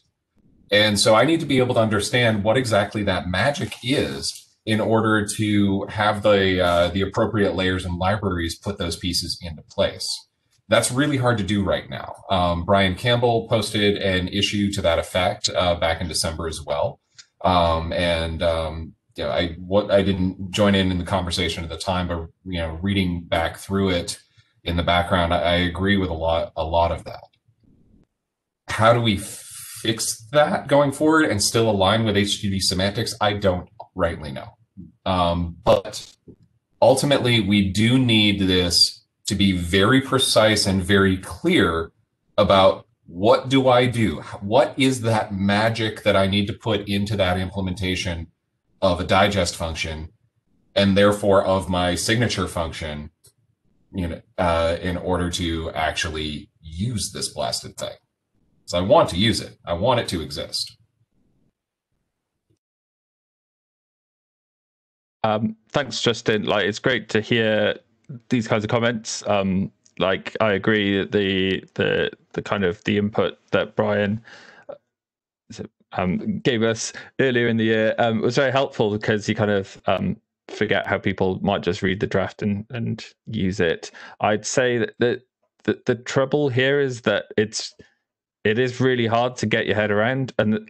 And so I need to be able to understand what exactly that magic is in order to have the uh, the appropriate layers and libraries put those pieces into place. That's really hard to do right now. Um, Brian Campbell posted an issue to that effect uh, back in December as well, um, and um, I what I didn't join in in the conversation at the time, but you know, reading back through it in the background, I, I agree with a lot a lot of that. How do we fix that going forward and still align with HTTP semantics? I don't rightly know. Um, but ultimately, we do need this to be very precise and very clear about what do I do? What is that magic that I need to put into that implementation of a digest function and therefore of my signature function, you know, uh, in order to actually use this blasted thing. So I want to use it. I want it to exist. Um, thanks, Justin. Like, it's great to hear these kinds of comments. Um, like, I agree that the the the kind of the input that Brian um, gave us earlier in the year um, was very helpful because he kind of um, forget how people might just read the draft and and use it. I'd say that the, the the trouble here is that it's it is really hard to get your head around, and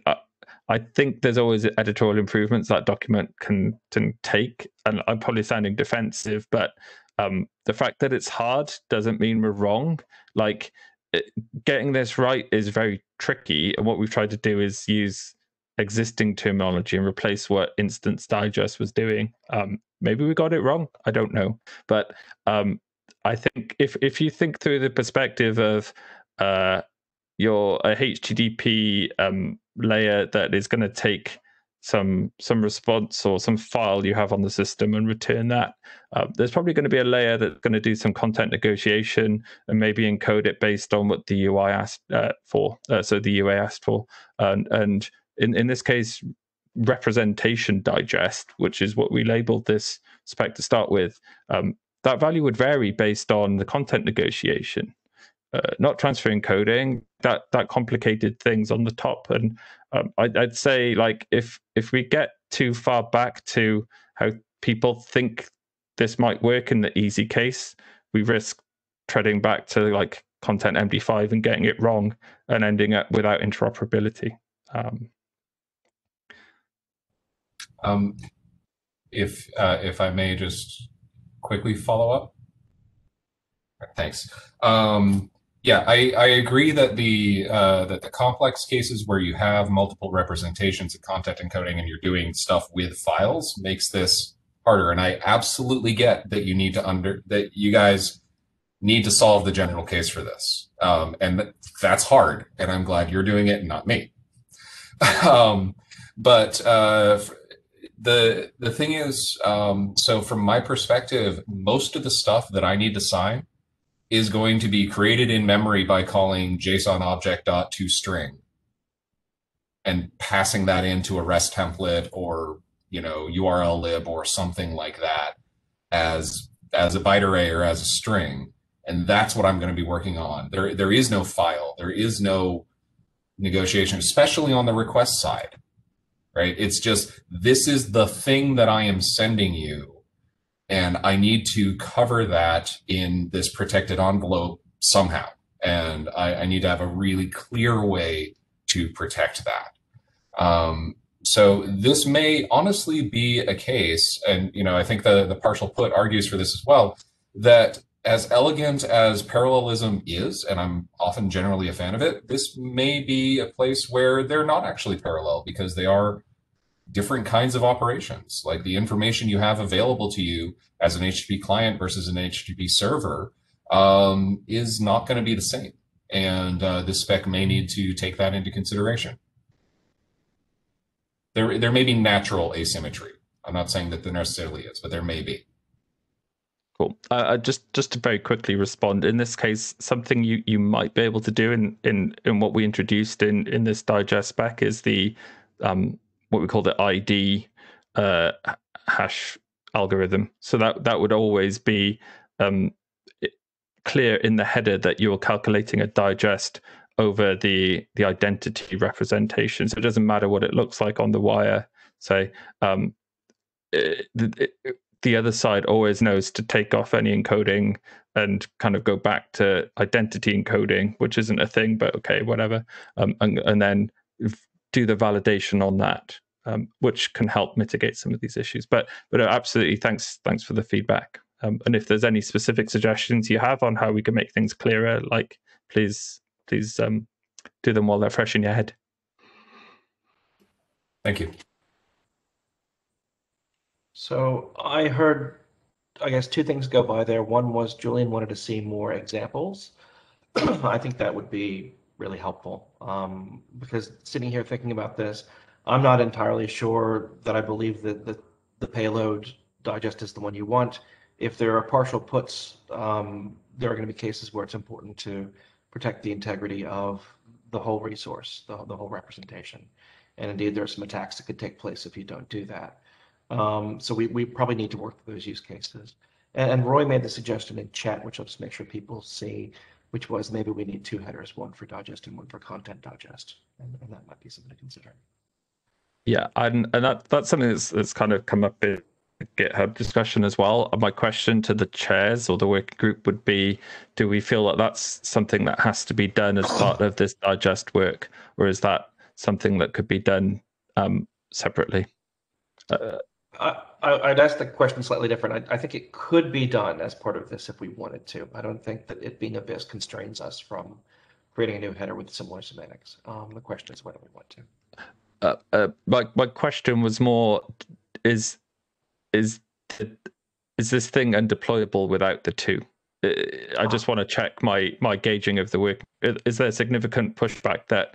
I, think there's always editorial improvements that document can can take. And I'm probably sounding defensive, but um, the fact that it's hard doesn't mean we're wrong. Like it, getting this right is very tricky, and what we've tried to do is use existing terminology and replace what Instance Digest was doing. Um, maybe we got it wrong. I don't know, but um, I think if if you think through the perspective of uh, your a HTTP um, layer that is going to take some some response or some file you have on the system and return that. Uh, there's probably going to be a layer that's going to do some content negotiation and maybe encode it based on what the UI asked uh, for. Uh, so the UA asked for, and and in, in this case, representation digest, which is what we labeled this spec to start with, um, that value would vary based on the content negotiation. Uh, not transfer encoding that that complicated things on the top and um, I'd, I'd, say like if if we get too far back to how people think this might work in the easy case we risk treading back to like content md5 and getting it wrong and ending up without interoperability um, um, if uh, if I may just quickly follow up. Thanks. Um, yeah, I, I agree that the uh, that the complex cases where you have multiple representations of content encoding and you're doing stuff with files makes this harder. And I absolutely get that you need to under that you guys need to solve the general case for this, um, and that's hard. And I'm glad you're doing it, and not me. um, but uh, the the thing is, um, so from my perspective, most of the stuff that I need to sign is going to be created in memory by calling JSON object dot to string and passing that into a REST template or you know URL lib or something like that as as a byte array or as a string, and that's what I'm going to be working on. There there is no file, there is no negotiation, especially on the request side right? It's just, this is the thing that I am sending you. And I need to cover that in this protected envelope somehow. And I, I need to have a really clear way to protect that. Um, so this may honestly be a case, and you know, I think the, the partial put argues for this as well, that as elegant as parallelism is, and I'm often generally a fan of it, this may be a place where they're not actually parallel because they are different kinds of operations. Like the information you have available to you as an HTTP client versus an HTTP server um, is not going to be the same. And uh, this spec may need to take that into consideration. There, there may be natural asymmetry. I'm not saying that there necessarily is, but there may be. Cool. Uh, just just to very quickly respond. In this case, something you, you might be able to do in, in, in what we introduced in, in this digest spec is the um, what we call the ID uh, hash algorithm. So that that would always be um, clear in the header that you're calculating a digest over the the identity representation. So it doesn't matter what it looks like on the wire. So um, it, the other side always knows to take off any encoding and kind of go back to identity encoding, which isn't a thing, but okay, whatever. Um, and, and then do the validation on that, um, which can help mitigate some of these issues. But but uh, absolutely, thanks thanks for the feedback. Um, and if there's any specific suggestions you have on how we can make things clearer, like please please um, do them while they're fresh in your head. Thank you. So I heard, I guess, two things go by there. One was Julian wanted to see more examples. I think that would be really helpful um, because sitting here thinking about this, I'm not entirely sure that I believe that the, the payload digest is the one you want. If there are partial puts, um, there are going to be cases where it's important to protect the integrity of the whole resource, the, the whole representation. And indeed, there are some attacks that could take place if you don't do that. Um, so we, we probably need to work through those use cases. And, and Roy made the suggestion in chat, which I'll just make sure people see, which was maybe we need two headers, one for digest and one for content digest. And, and that might be something to consider. Yeah, and and that that's something that's that's kind of come up in the GitHub discussion as well. My question to the chairs or the working group would be: Do we feel that that's something that has to be done as part of this digest work, or is that something that could be done um, separately? Uh, I, would ask the question slightly different. I, I, think it could be done as part of this if we wanted to. I don't think that it being a bis constrains us from creating a new header with similar semantics. Um, the question is whether we want to. Uh, uh, my my question was more: is is is this thing undeployable without the two? Uh, I just want to check my my gauging of the work. Is there significant pushback that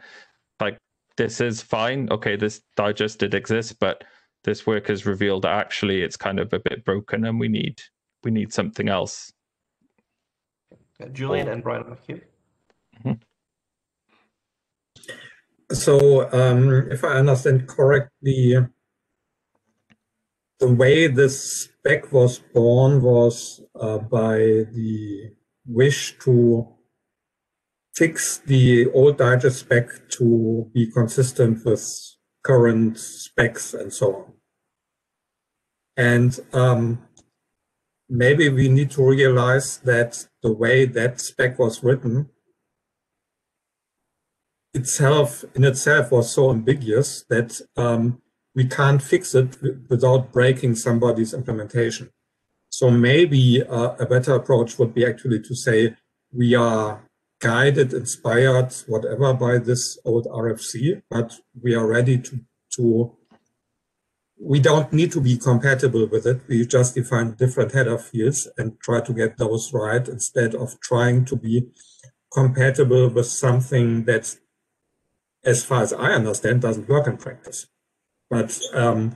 like this is fine? Okay, this digest did exist, but this work has revealed that actually it's kind of a bit broken, and we need we need something else. Julian and Brian, thank you. So, um, if I understand correctly, the way this spec was born was uh, by the wish to fix the old digest spec to be consistent with current specs and so on. And um, maybe we need to realize that the way that spec was written itself in itself was so ambiguous that um, we can't fix it without breaking somebody's implementation. So maybe uh, a better approach would be actually to say we are guided, inspired, whatever by this old RFC, but we are ready to, to we don't need to be compatible with it. We just define different header fields and try to get those right instead of trying to be compatible with something that as far as I understand, doesn't work in practice. But um,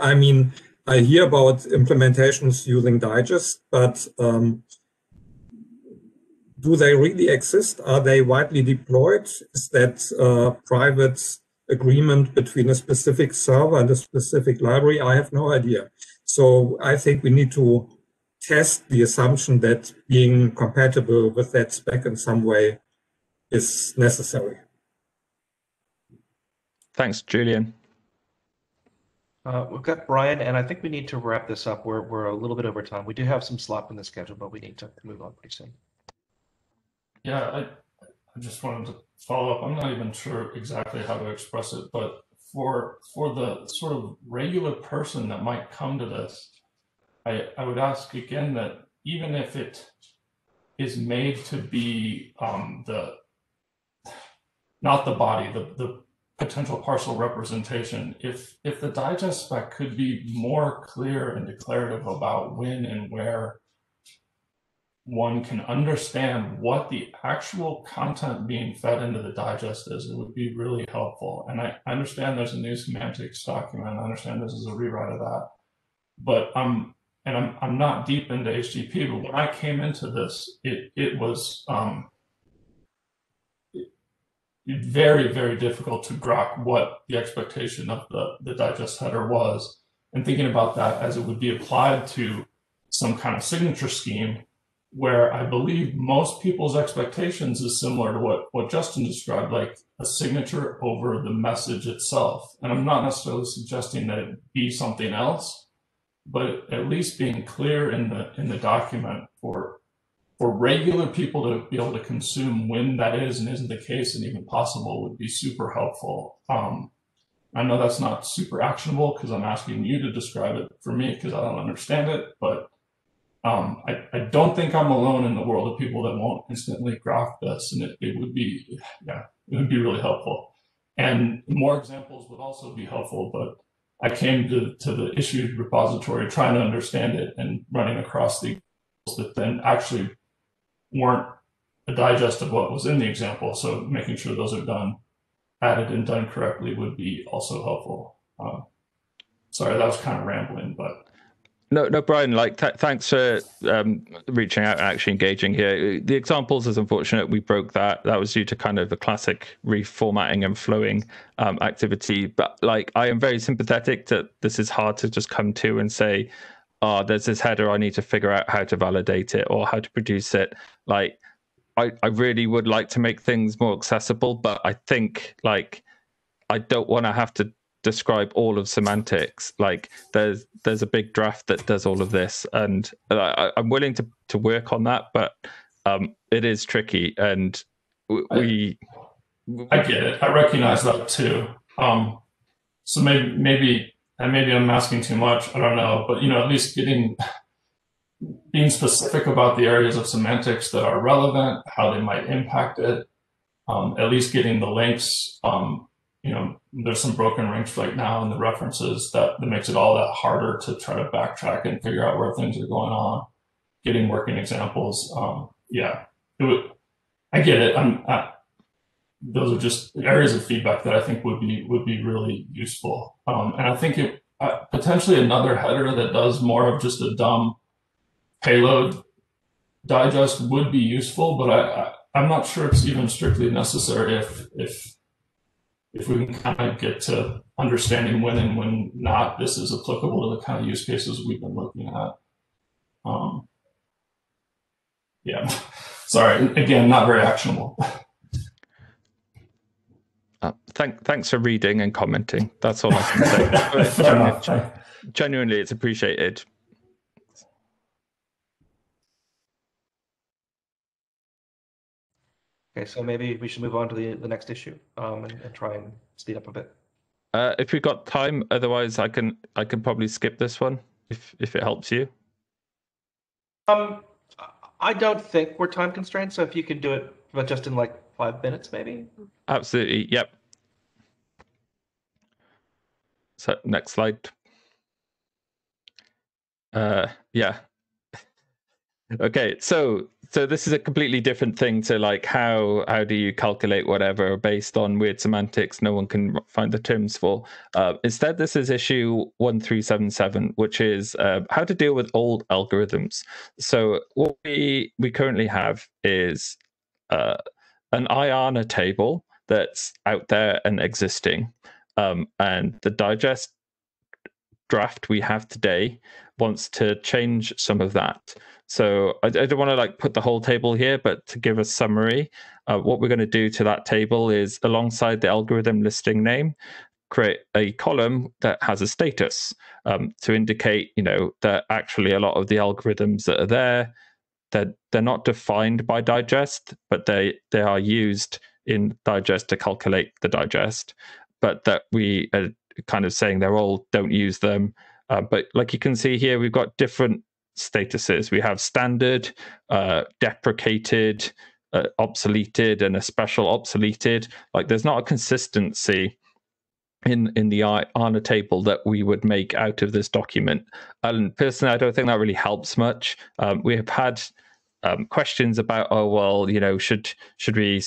I mean, I hear about implementations using digest, but um, do they really exist? Are they widely deployed? Is that a private agreement between a specific server and a specific library? I have no idea. So I think we need to test the assumption that being compatible with that spec in some way is necessary. Thanks, Julian. Uh, we've got Brian, and I think we need to wrap this up. We're, we're a little bit over time. We do have some slop in the schedule, but we need to move on pretty soon. Yeah, I, I just wanted to follow up. I'm not even sure exactly how to express it, but for for the sort of regular person that might come to this, I, I would ask again that even if it is made to be um, the not the body, the, the potential parcel representation. If if the digest spec could be more clear and declarative about when and where one can understand what the actual content being fed into the digest is, it would be really helpful. And I, I understand there's a new semantics document. I understand this is a rewrite of that. But I'm and I'm I'm not deep into HTTP, but when I came into this, it it was um, very, very difficult to grok what the expectation of the, the digest header was. And thinking about that as it would be applied to some kind of signature scheme where I believe most people's expectations is similar to what, what Justin described, like a signature over the message itself. And I'm not necessarily suggesting that it be something else, but at least being clear in the in the document for for regular people to be able to consume when that is and isn't the case and even possible would be super helpful. Um, I know that's not super actionable because I'm asking you to describe it for me because I don't understand it, but um, I, I, don't think I'm alone in the world of people that won't instantly grok this, and it, it would be, yeah, it would be really helpful. And more examples would also be helpful, but I came to, to the issued repository trying to understand it and running across the that then actually weren't a digest of what was in the example. So making sure those are done, added and done correctly would be also helpful. Um, sorry, that was kind of rambling, but No, no, Brian. Like, th- thanks for um, reaching out and actually engaging here. The examples is unfortunate. We broke that. That was due to kind of a classic reformatting and flowing um, activity. But like, I am very sympathetic that this is hard to just come to and say, "Oh, there's this header. I need to figure out how to validate it or how to produce it." Like, I, I really would like to make things more accessible, but I think like I don't want to have to describe all of semantics. Like there's there's a big draft that does all of this, and I, am willing to to work on that, but um, it is tricky, and we. I, I get it. I recognize that too. Um, so maybe maybe and maybe I'm asking too much. I don't know, but you know, at least getting being specific about the areas of semantics that are relevant, how they might impact it, um, at least getting the links um, you know, there's some broken links right now in the references that, that makes it all that harder to try to backtrack and figure out where things are going on. Getting working examples, um, yeah, it would. I get it. I'm. I, those are just areas of feedback that I think would be would be really useful. Um, and I think it uh, potentially another header that does more of just a dumb payload digest would be useful, but I, I I'm not sure it's even strictly necessary if if if we can kind of get to understanding when and when not this is applicable to the kind of use cases we've been looking at. Um, yeah, sorry, again, not very actionable. Uh, thank, thanks for reading and commenting. That's all I can say. genuinely, genuinely, it's appreciated. Okay, so maybe we should move on to the the next issue um, and, and try and speed up a bit. Uh, if we've got time, otherwise I can I can probably skip this one if if it helps you. Um, I don't think we're time constrained, so if you can do it, but just in like five minutes, maybe. Absolutely. Yep. So next slide. Uh, yeah. Okay, so so this is a completely different thing to like how how do you calculate whatever based on weird semantics no one can find the terms for uh, instead this is issue 1377 which is uh, how to deal with old algorithms so what we we currently have is uh, an IANA table that's out there and existing. Um, and the digest draft we have today wants to change some of that. So I, I don't want to like put the whole table here, but to give a summary, uh, what we're going to do to that table is alongside the algorithm listing name, create a column that has a status um, to indicate, you know, that actually a lot of the algorithms that are there, that they're not defined by digest, but they they are used in digest to calculate the digest, but that we are kind of saying they're all don't use them. Uh, but like you can see here, we've got different statuses. We have standard, uh, deprecated, uh, obsoleted, and a special obsoleted. Like there's not a consistency in in the IANA table that we would make out of this document. And personally, I don't think that really helps much. Um, we have had um, questions about, oh well, you know, should should we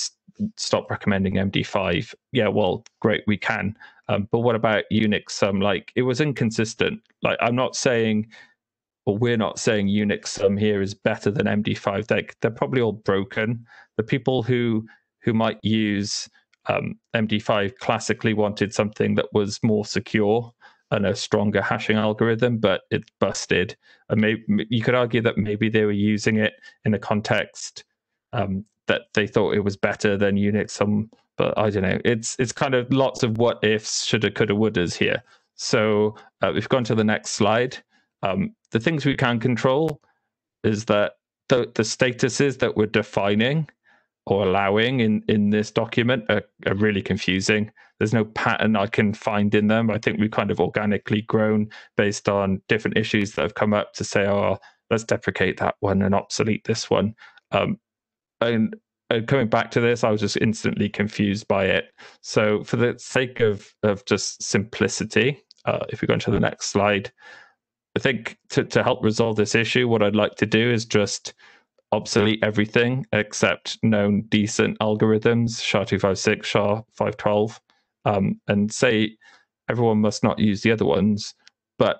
stop recommending MD5? Yeah, well, great, we can. Um, but what about Unix? Um, like it was inconsistent. Like I'm not saying Or we're not saying Unix sum here is better than MD5. They, they're probably all broken. The people who who might use um, MD5 classically wanted something that was more secure and a stronger hashing algorithm, but it busted. And maybe you could argue that maybe they were using it in a context um, that they thought it was better than Unix sum. But I don't know. It's it's kind of lots of what ifs, shoulda, coulda, wouldas here. So uh, we've gone to the next slide. Um, the things we can control is that the, the statuses that we're defining or allowing in, in this document are, are really confusing. There's no pattern I can find in them. I think we've kind of organically grown based on different issues that have come up to say, oh, let's deprecate that one and obsolete this one. Um, and, coming back to this, I was just instantly confused by it. So, for the sake of of just simplicity, uh, if we go into the next slide, I think to, to help resolve this issue, what I'd like to do is just obsolete everything except known decent algorithms, SHA-256, SHA-512, um, and say everyone must not use the other ones, but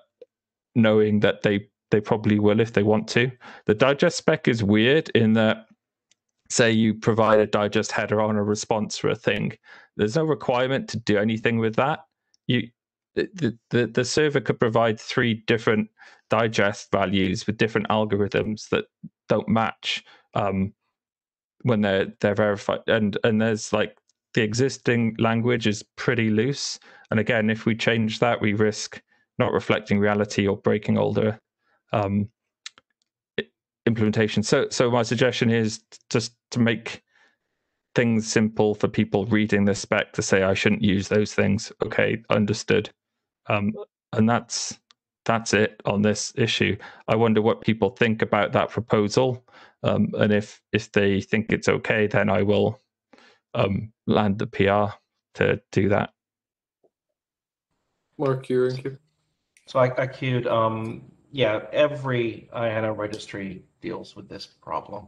knowing that they they probably will if they want to. The digest spec is weird in that, say, you provide a digest header on a response for a thing. There's no requirement to do anything with that. You the, the, the server could provide three different digest values with different algorithms that don't match um, when they're they're verified and and there's like the existing language is pretty loose and again if we change that we risk not reflecting reality or breaking older um, implementation. So so my suggestion is just to make things simple for people reading the spec to say i shouldn't use those things. Okay understood. Um, and that's that's it on this issue. I wonder what people think about that proposal, um, and if if they think it's okay, then I will um, land the PR to do that. Mark, you're in queue. So I, I queued. Um, yeah, every IANA registry deals with this problem.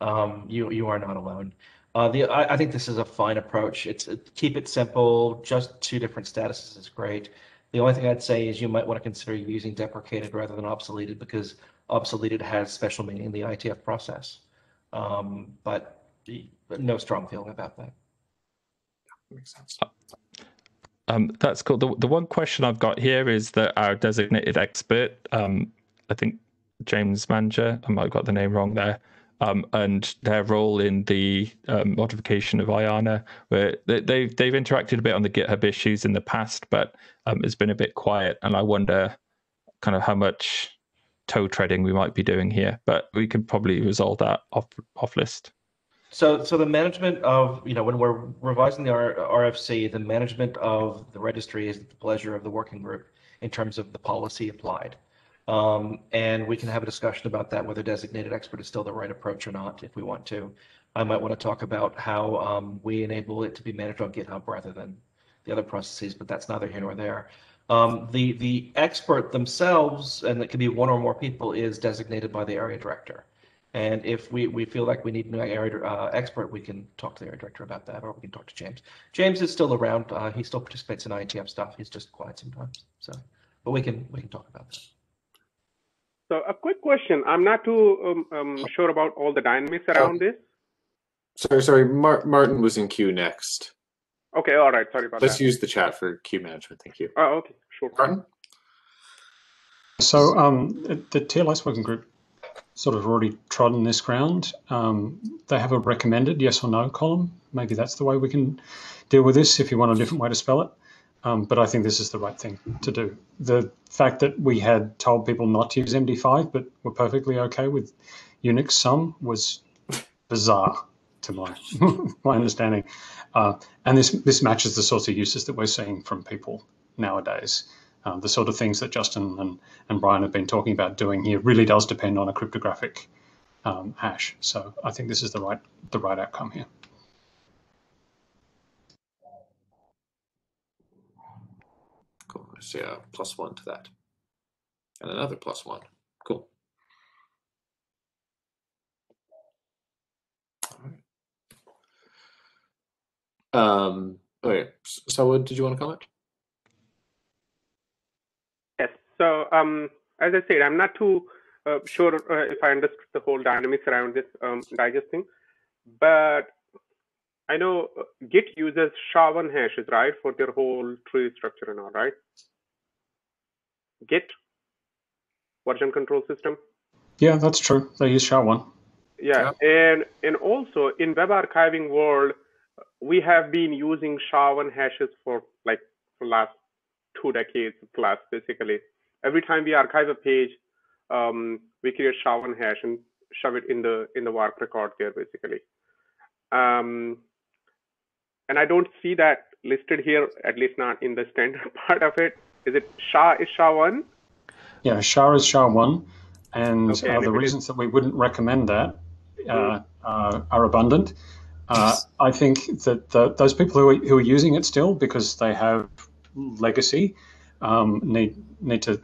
Um, you you are not alone. Uh, the I, I, think this is a fine approach. It's it, keep it simple. Just two different statuses is great. The only thing I'd say is you might want to consider using deprecated rather than obsoleted because obsoleted has special meaning in the IETF process. Um, but, but no strong feeling about that. Makes sense. Um, that's cool. The, the one question I've got here is that our designated expert, um, I think James Manja, I might have got the name wrong there, um, and their role in the um, modification of IANA, where they, they've they've interacted a bit on the GitHub issues in the past, but um, it's been a bit quiet, and I wonder kind of how much toe treading we might be doing here. But we could probably resolve that off off list. So, so the management of you know when we're revising the R- RFC, the management of the registry is the pleasure of the working group in terms of the policy applied. Um, and we can have a discussion about that, whether designated expert is still the right approach or not, if we want to. I might want to talk about how um, we enable it to be managed on GitHub rather than the other processes, but that's neither here nor there. Um, the the expert themselves, and it can be one or more people, is designated by the area director. And if we, we feel like we need an area uh, expert, we can talk to the area director about that, or we can talk to James. James is still around. Uh, he still participates in IETF stuff. He's just quiet sometimes. So, but we can we can talk about that. So a quick question. I'm not too um, um, sure about all the dynamics around this. Sorry, sorry. Mar- Martin was in queue next. Okay, all right. Sorry about that. Let's use the chat for queue management. Thank you. Oh, okay, sure. Martin? So um, the TLS working group sort of already trodden this ground. Um, they have a recommended yes or no column. Maybe that's the way we can deal with this if you want a different way to spell it. Um, but I think this is the right thing to do. The fact that we had told people not to use MD5, but were perfectly okay with Unix sum was bizarre to my my understanding. Uh, and this this matches the sorts of uses that we're seeing from people nowadays. Uh, the sort of things that Justin and, and Brian have been talking about doing here really does depend on a cryptographic um, hash. So I think this is the right the right outcome here. See a plus one to that. And another plus one. Cool. Um, okay. So, did you want to comment? Yes. So, um, as I said, I'm not too uh, sure uh, if I understood the whole dynamics around this um, digesting, but I know uh, Git uses SHA-1 hashes, right, for their whole tree structure and all, right? Git version control system. Yeah, that's true. They use SHA-1. Yeah, and and also in web archiving world, we have been using SHA-1 hashes for like for last two decades plus, basically. Every time we archive a page, um, we create SHA-1 hash and shove it in the in the work record there, basically. Um, and I don't see that listed here, at least not in the standard part of it. Is it SHA is SHA-1? Yeah, SHA is SHA-1, and Okay, uh, and the it is- reasons that we wouldn't recommend that uh, uh, are abundant. Uh, I think that the, those people who are, who are using it still because they have legacy um, need need to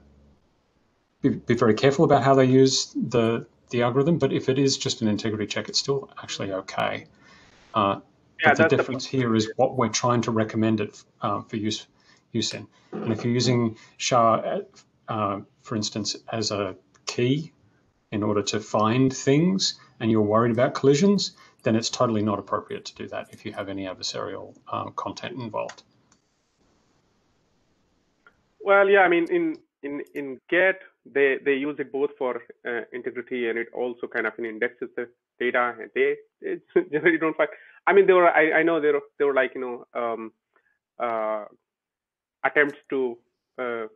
be, be very careful about how they use the the algorithm. But if it is just an integrity check, it's still actually okay. Uh, Yeah, but the that's the difference here is what we're trying to recommend it uh, for use And if you're using SHA, uh, for instance, as a key in order to find things and you're worried about collisions, then it's totally not appropriate to do that if you have any adversarial um, content involved. Well, yeah, I mean, in in in Git, they they use it both for uh, integrity and it also kind of indexes the data, and they generally don't find. I mean, there were I, I know there were there were like you know um, uh, attempts to uh,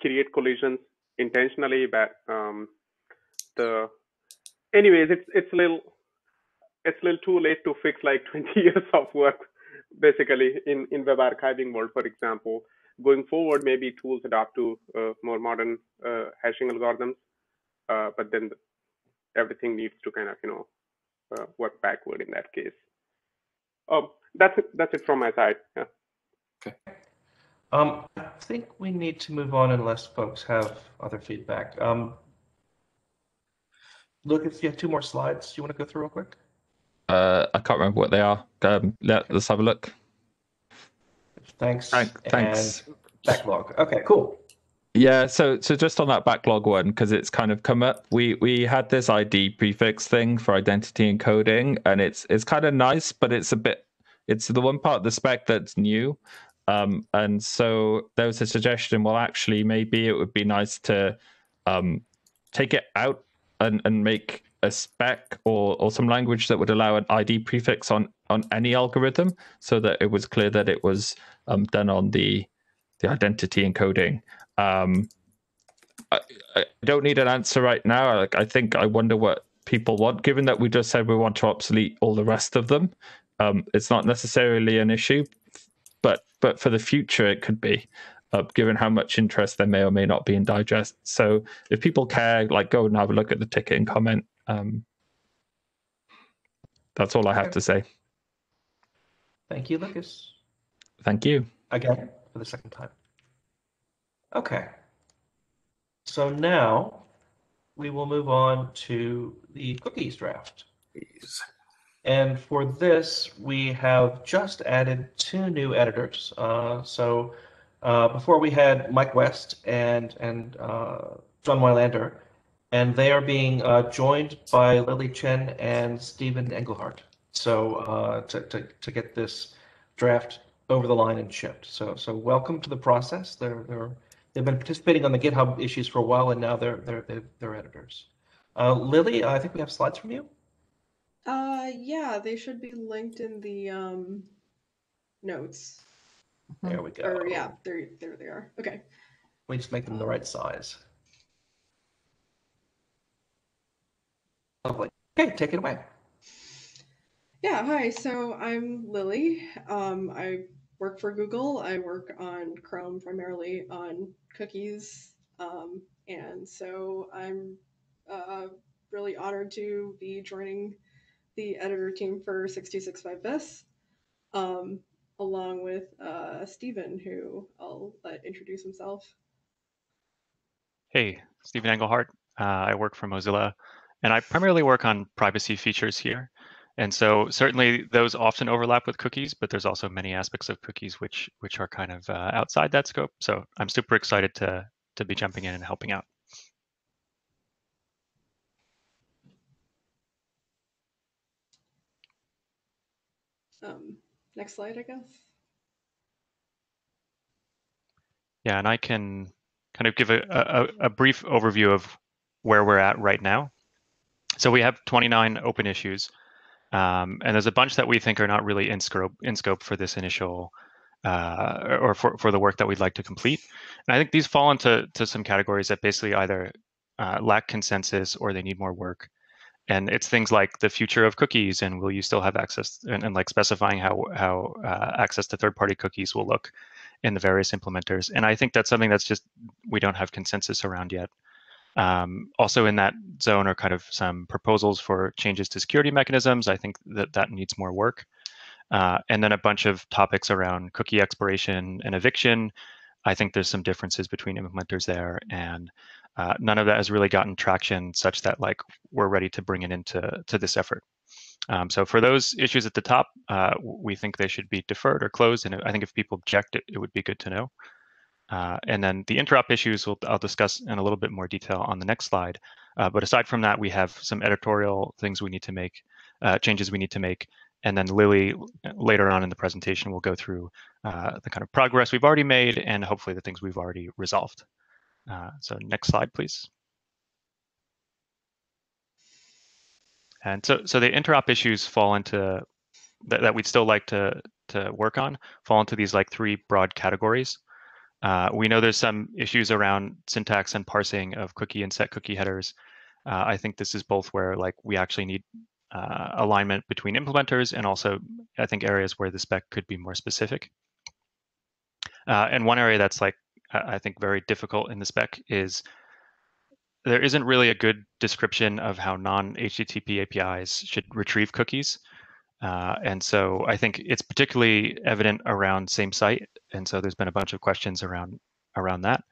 create collisions intentionally, but um, the anyways, it's it's a little it's a little too late to fix like 20 years of work basically in in web archiving world, for example going forward, maybe tools adapt to uh, more modern uh, hashing algorithms, uh, but then everything needs to kind of you know uh, work backward in that case. Um, that's it, that's it from my side. Yeah. Okay. Um, I think we need to move on unless folks have other feedback. Um, Lucas, you have two more slides. You want to go through real quick? Uh, I can't remember what they are. Um, let, us have a look. Thanks. thanks. And backlog. Okay, cool. Yeah, so so just on that backlog one, because it's kind of come up. We we had this ID prefix thing for identity encoding, and it's it's kind of nice, but it's a bit it's the one part of the spec that's new. Um, and so there was a suggestion. Well, actually, maybe it would be nice to um, take it out and and make a spec or or some language that would allow an ID prefix on on any algorithm, so that it was clear that it was um, done on the the identity encoding. Um, I, I, don't need an answer right now. Like, I think I wonder what people want, given that we just said we want to obsolete all the rest of them. Um, it's not necessarily an issue, but but for the future it could be, uh, given how much interest there may or may not be in digest. So if people care, like go and have a look at the ticket and comment. Um, that's all I have to say. Thank you, Lucas. Thank you. Again, for the second time. Okay. So now we will move on to the cookies draft. And for this, we have just added two new editors. Uh, so uh, before we had Mike West and and uh, John Wilander, and they are being uh, joined by Lily Chen and Steven Englehardt. So uh, to, to to get this draft over the line and shipped. So so welcome to the process. They're they're they've been participating on the GitHub issues for a while, and now they're they're they're, they're editors. Uh, Lily, I think we have slides from you. Uh, yeah, they should be linked in the um, notes. There we go. Or yeah, there there they are. Okay. We just make them the right size. Lovely. Okay, take it away. Yeah, hi. So I'm Lily. Um, I work for Google. I work on Chrome primarily on cookies. Um, and so I'm uh, really honored to be joining the editor team for 6265bis, um, along with uh, Steven, who I'll let introduce himself. Hey, Steven Englehardt. Uh, I work for Mozilla, and I primarily work on privacy features here. And so certainly those often overlap with cookies, but there's also many aspects of cookies which which are kind of uh, outside that scope. So I'm super excited to to be jumping in and helping out. Um, next slide, I guess. Yeah, and I can kind of give a, a, a brief overview of where we're at right now. So we have 29 open issues. Um, and there's a bunch that we think are not really in scope in scope for this initial uh, or for, for the work that we'd like to complete. And I think these fall into to some categories that basically either uh, lack consensus or they need more work. And it's things like the future of cookies and will you still have access and, and like specifying how how uh, access to third-party cookies will look in the various implementers. And I think that's something that's just we don't have consensus around yet. Um, also in that zone are kind of some proposals for changes to security mechanisms. I think that that needs more work. Uh, and then a bunch of topics around cookie expiration and eviction. I think there's some differences between implementers there, and uh, none of that has really gotten traction such that like we're ready to bring it into to this effort. Um, so for those issues at the top, uh, we think they should be deferred or closed. And I think if people object, it, it would be good to know. Uh, and then the interop issues we'll, I'll discuss in a little bit more detail on the next slide. Uh, but aside from that, we have some editorial things we need to make, uh, changes we need to make. And then Lily, later on in the presentation, will go through uh, the kind of progress we've already made and hopefully the things we've already resolved. Uh, so next slide, please. And so, so the interop issues fall into that, that we'd still like to to work on fall into these like three broad categories. Uh, we know there's some issues around syntax and parsing of cookie and set cookie headers. Uh, I think this is both where like we actually need uh, alignment between implementers and also I think areas where the spec could be more specific. Uh, and one area that's like I think very difficult in the spec is there isn't really a good description of how non-HTTP APIs should retrieve cookies. Uh, and so I think it's particularly evident around same site. And so there's been a bunch of questions around around that,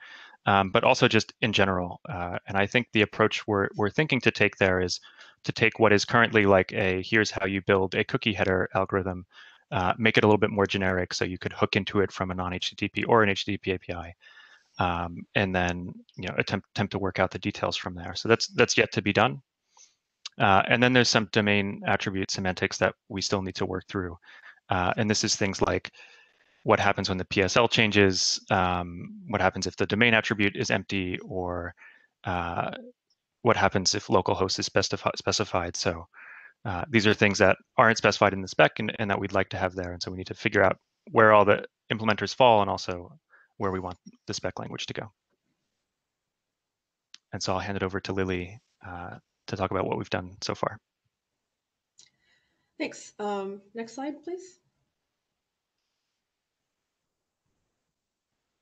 um, but also just in general. Uh, and I think the approach we're, we're thinking to take there is to take what is currently like a here's how you build a cookie header algorithm, uh, make it a little bit more generic so you could hook into it from a non-HTTP or an HTTP API. Um, and then you know attempt attempt to work out the details from there. So that's that's yet to be done. Uh, and then there's some domain attribute semantics that we still need to work through. Uh, and this is things like what happens when the PSL changes, um, what happens if the domain attribute is empty, or uh, what happens if localhost is specifi specified. So uh, these are things that aren't specified in the spec and, and, that we'd like to have there. And so we need to figure out where all the implementers fall and also where we want the spec language to go. And so I'll hand it over to Lily uh, to talk about what we've done so far. Thanks. Um, next slide, please.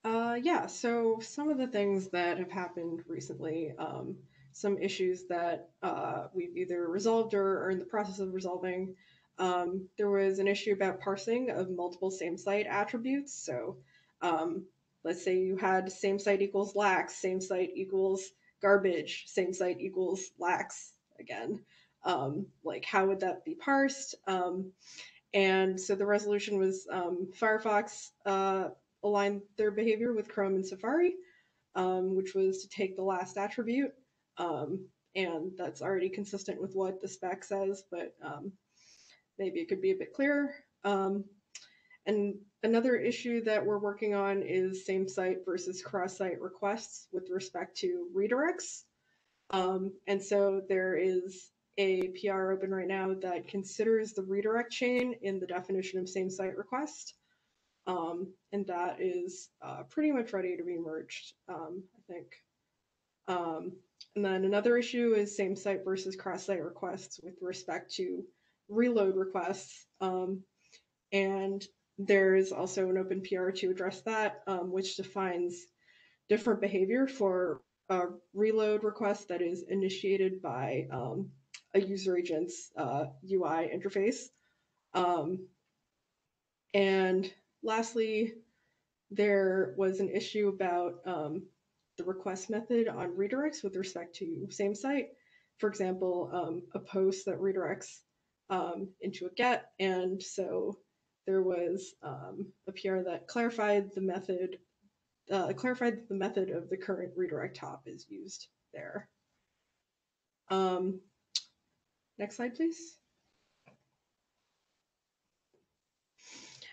Uh, yeah, so some of the things that have happened recently, um, some issues that uh, we've either resolved or are in the process of resolving. Um, there was an issue about parsing of multiple same site attributes. So um, let's say you had same site equals lax, same site equals garbage, same site equals lax again. Um, like, how would that be parsed? Um, and so the resolution was um, Firefox uh, aligned their behavior with Chrome and Safari, um, which was to take the last attribute. Um, and that's already consistent with what the spec says, but um, maybe it could be a bit clearer. and another issue that we're working on is same site versus cross site requests with respect to redirects. Um, and so there is a PR open right now that considers the redirect chain in the definition of same site request. Um, and that is uh, pretty much ready to be merged, um, I think. Um, and then another issue is same site versus cross site requests with respect to reload requests. Um, and there's also an open PR to address that, um, which defines different behavior for a reload request that is initiated by um, a user agent's uh, UI interface. Um, and lastly, there was an issue about um, the request method on redirects with respect to same site. For example, um, a post that redirects um, into a get. And so there was um, a PR that clarified the method uh, clarified that the method of the current redirect hop is used there. Um, next slide, please.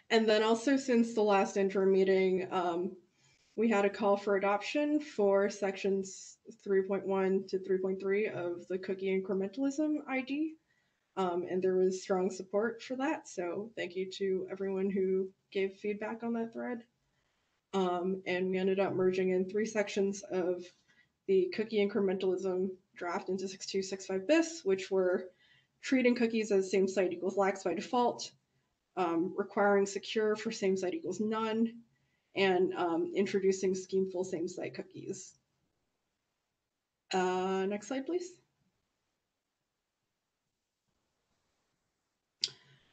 And then also since the last interim meeting, um, we had a call for adoption for sections 3.1 to 3.3 of the cookie incrementalism ID. Um, and there was strong support for that. So thank you to everyone who gave feedback on that thread. Um, and we ended up merging in three sections of the cookie incrementalism draft into 6265 bis, which were treating cookies as same site equals lax by default, um, requiring secure for same site equals none, and um, introducing schemeful same site cookies. Uh, next slide, please.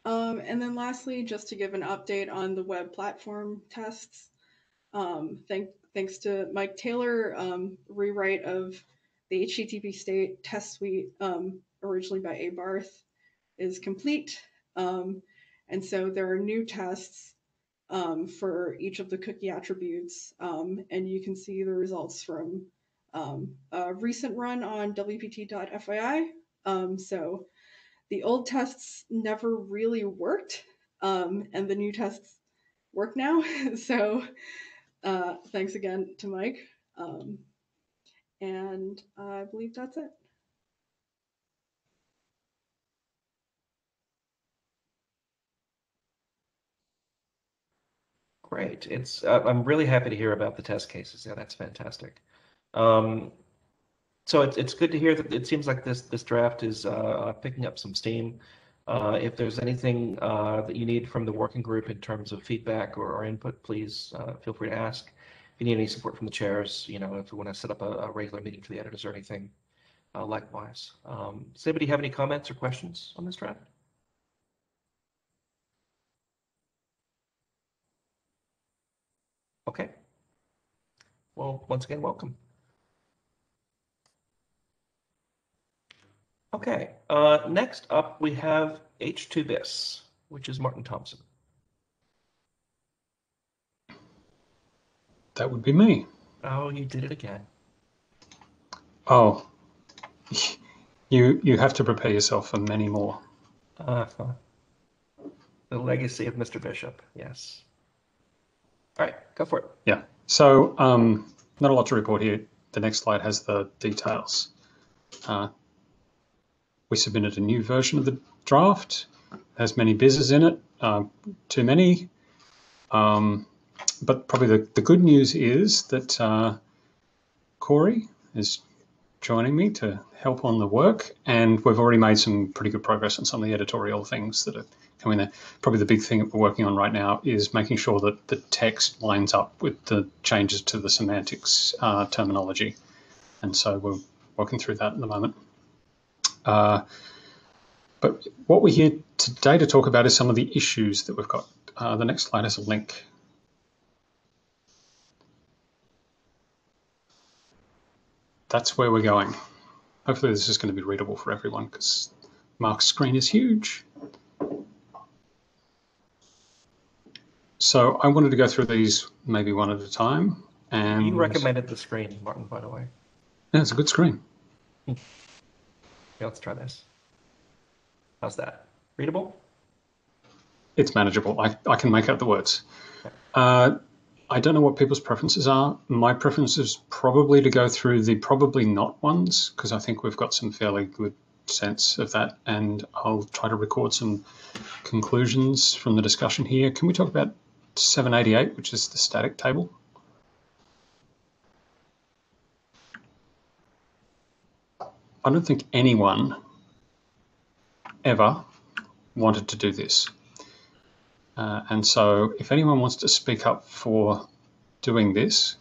Um, and then lastly, just to give an update on the web platform tests, um, thank, thanks to Mike Taylor, um, rewrite of the HTTP state test suite, um, originally by Abarth, is complete. Um, and so there are new tests um, for each of the cookie attributes, um, and you can see the results from um, a recent run on wpt.fyi. Um, so the old tests never really worked, um, and the new tests work now. so uh, thanks again to Mike. And I believe that's it. Great. It's uh, I'm really happy to hear about the test cases. Yeah, that's fantastic. Um, so it's it's good to hear that it seems like this this draft is uh, picking up some steam. Uh, if there's anything uh, that you need from the working group in terms of feedback or, or input, please uh, feel free to ask. If you need any support from the chairs, you know, if we want to set up a, a regular meeting for the editors or anything, uh, likewise. Um, does anybody have any comments or questions on this draft? Okay. Well, once again, welcome. Okay, uh, next up we have H2BIS, which is Martin Thomson. That would be me. Oh, you did it again. Oh, you you have to prepare yourself for many more. Uh, the legacy of Mr. Bishop, yes. All right, go for it. Yeah. So um, not a lot to report here. The next slide has the details. Uh, we submitted a new version of the draft. It has many business in it. Uh, too many. Um, but probably the, the good news is that uh, Cory is joining me to help on the work, and we've already made some pretty good progress on some of the editorial things that are coming there. Probably the big thing that we're working on right now is making sure that the text lines up with the changes to the semantics uh, terminology, and so we're working through that at the moment. Uh, but what we're here today to talk about is some of the issues that we've got. Uh, the next slide has a link. That's where we're going. Hopefully this is going to be readable for everyone because Mark's screen is huge. So I wanted to go through these maybe one at a time. And you recommended the screen, Martin, by the way. Yeah, it's a good screen. Okay, let's try this. How's that? Readable? It's manageable. I, I can make out the words. Uh, I don't know what people's preferences are. My preference is probably to go through the probably not ones because I think we've got some fairly good sense of that. And I'll try to record some conclusions from the discussion here. Can we talk about 788, which is the static table? I don't think anyone ever wanted to do this. Uh, and so if anyone wants to speak up for doing this,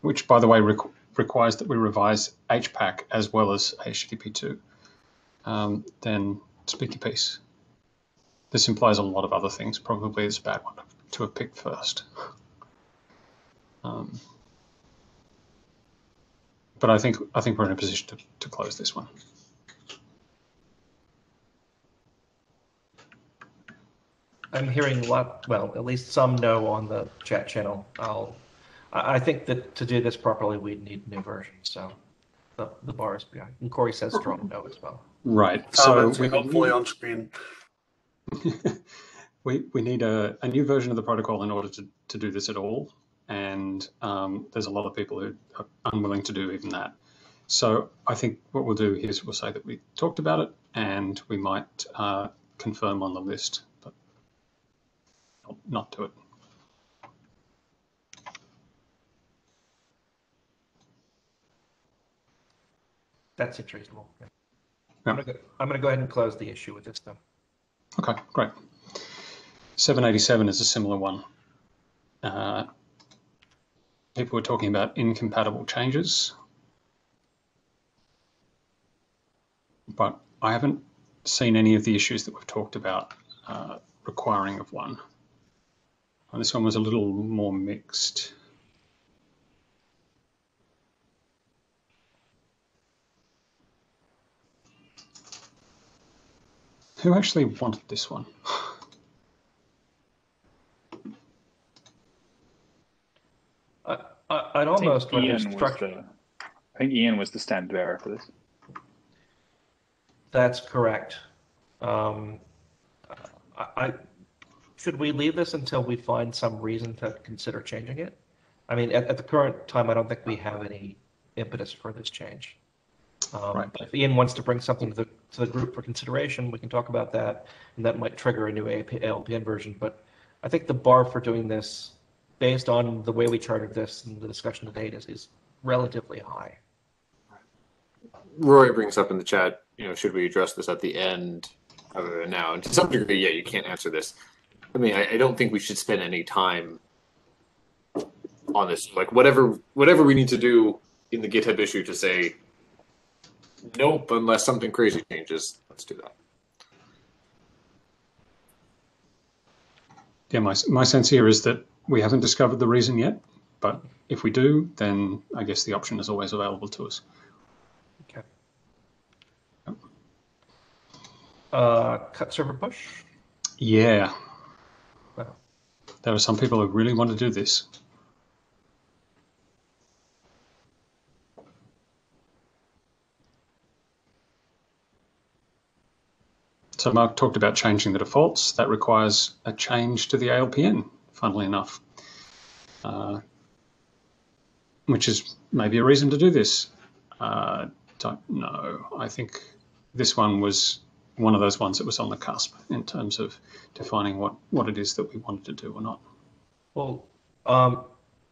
which by the way requ requires that we revise HPACK as well as HTTP2, um, then speak your piece. This implies a lot of other things. Probably it's a bad one to have picked first. Um, but I think I think we're in a position to, to close this one. I'm hearing a lot, well, at least some no on the chat channel. I'll, I I think that to do this properly, we'd need new versions, so the, the bar is behind. And Cory says strong no as well. Right. So Comments we, hopefully on screen. we, we need a, a new version of the protocol in order to, to do this at all. And um, there's a lot of people who are unwilling to do even that. So I think what we'll do is we'll say that we talked about it and we might uh, confirm on the list, but not, do it. That seems reasonable. Yeah. I'm gonna I'm gonna go ahead and close the issue with this though. Okay, great. 787 is a similar one. Uh, people were talking about incompatible changes, but I haven't seen any of the issues that we've talked about uh, requiring of one. And this one was a little more mixed. Who actually wanted this one? I, I, I'd almost Ian rather was the I think Ian was the standard bearer for this. That's correct. Um, I, I should we leave this until we find some reason to consider changing it? I mean, at, at the current time, I don't think we have any impetus for this change. Um, Right. but if Ian wants to bring something to the to the group for consideration, we can talk about that, and that might trigger a new AP, ALPN version. But I think the bar for doing this, based on the way we charted this and the discussion to date, is, is relatively high. Roy brings up in the chat, you know, should we address this at the end other than now? And to some degree, yeah, you can't answer this. I mean, I, I don't think we should spend any time on this. Like whatever whatever we need to do in the GitHub issue to say nope unless something crazy changes, let's do that. Yeah, my, my sense here is that we haven't discovered the reason yet, but if we do, then I guess the option is always available to us. Okay. Uh, cut server push. Yeah. Wow. There are some people who really want to do this. So Mark talked about changing the defaults. That requires a change to the ALPN, funnily enough, uh, which is maybe a reason to do this. Uh, don't know. I think this one was one of those ones that was on the cusp in terms of defining what, what it is that we wanted to do or not. Well, um,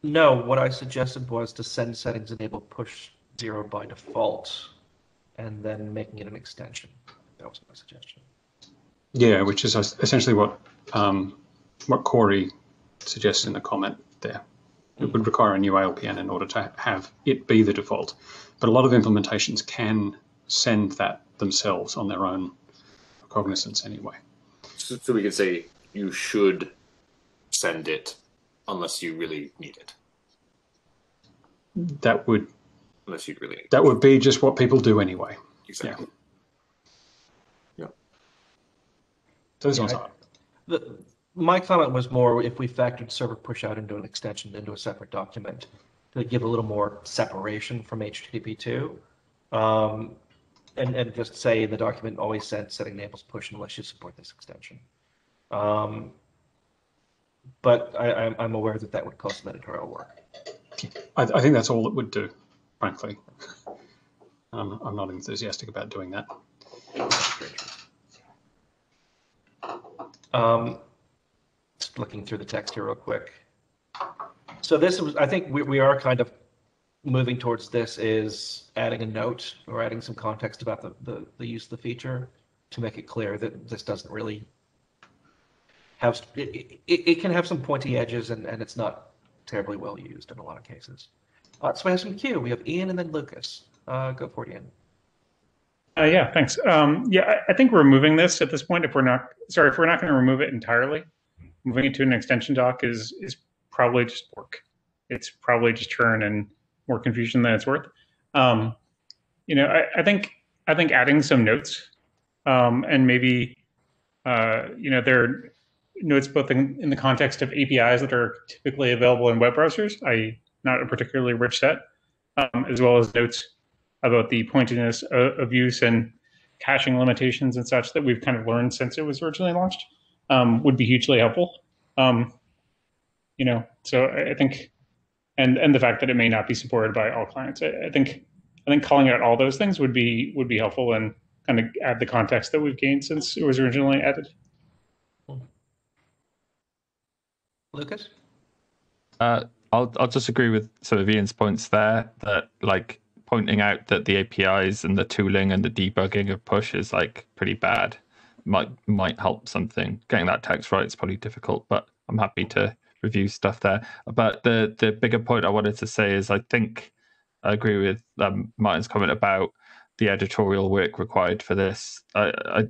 no, what I suggested was to send settings enable push zero by default and then making it an extension. That was my suggestion. Yeah, which is essentially what um, what Cory suggests in the comment there. It would hmm. require a new ALPN in order to have it be the default. But a lot of implementations can send that themselves on their own cognizance anyway. So, so we could say you should send it unless you really need it. That would Unless you really need that would be just what people do anyway. Exactly. Yeah. Those Yeah, ones I- are. The, my comment was more if we factored server push out into an extension into a separate document to give a little more separation from HTTP2. Um, and, and just say the document always send setting enables push unless you support this extension. Um, but I, I'm, I'm aware that that would cause some editorial work. I, I think that's all it would do, frankly. I'm, I'm not enthusiastic about doing that. Um, just looking through the text here real quick. So this was, I think we, we are kind of moving towards this is adding a note or adding some context about the, the, the use of the feature to make it clear that this doesn't really have, it, it, it can have some pointy edges and, and it's not terribly well used in a lot of cases. Uh, so we have some Q. We have Ian and then Lucas. Uh, go for it, Ian. Uh, yeah, thanks. Um, yeah, I, I think we're removing this at this point. If we're not, sorry, if we're not going to remove it entirely, moving it to an extension doc is is probably just work. It's probably just churn and more confusion than it's worth. Um, you know, I, I think I think adding some notes um, and maybe uh, you know there are notes both in, in the context of APIs that are typically available in web browsers, i.e., not a particularly rich set, um, as well as notes about the pointiness of, of use and caching limitations and such that we've kind of learned since it was originally launched um, would be hugely helpful. Um, you know, so I I think, and and the fact that it may not be supported by all clients, I, I think, I think calling out all those things would be would be helpful and kind of add the context that we've gained since it was originally added. Lucas? Uh, I'll I'll just agree with some of Ian's points there. That like pointing out that the APIs and the tooling and the debugging of push is like pretty bad might might help something. Getting that text right is probably difficult, but I'm happy to review stuff there. But the the bigger point I wanted to say is I think I agree with um, Martin's comment about the editorial work required for this. I, I,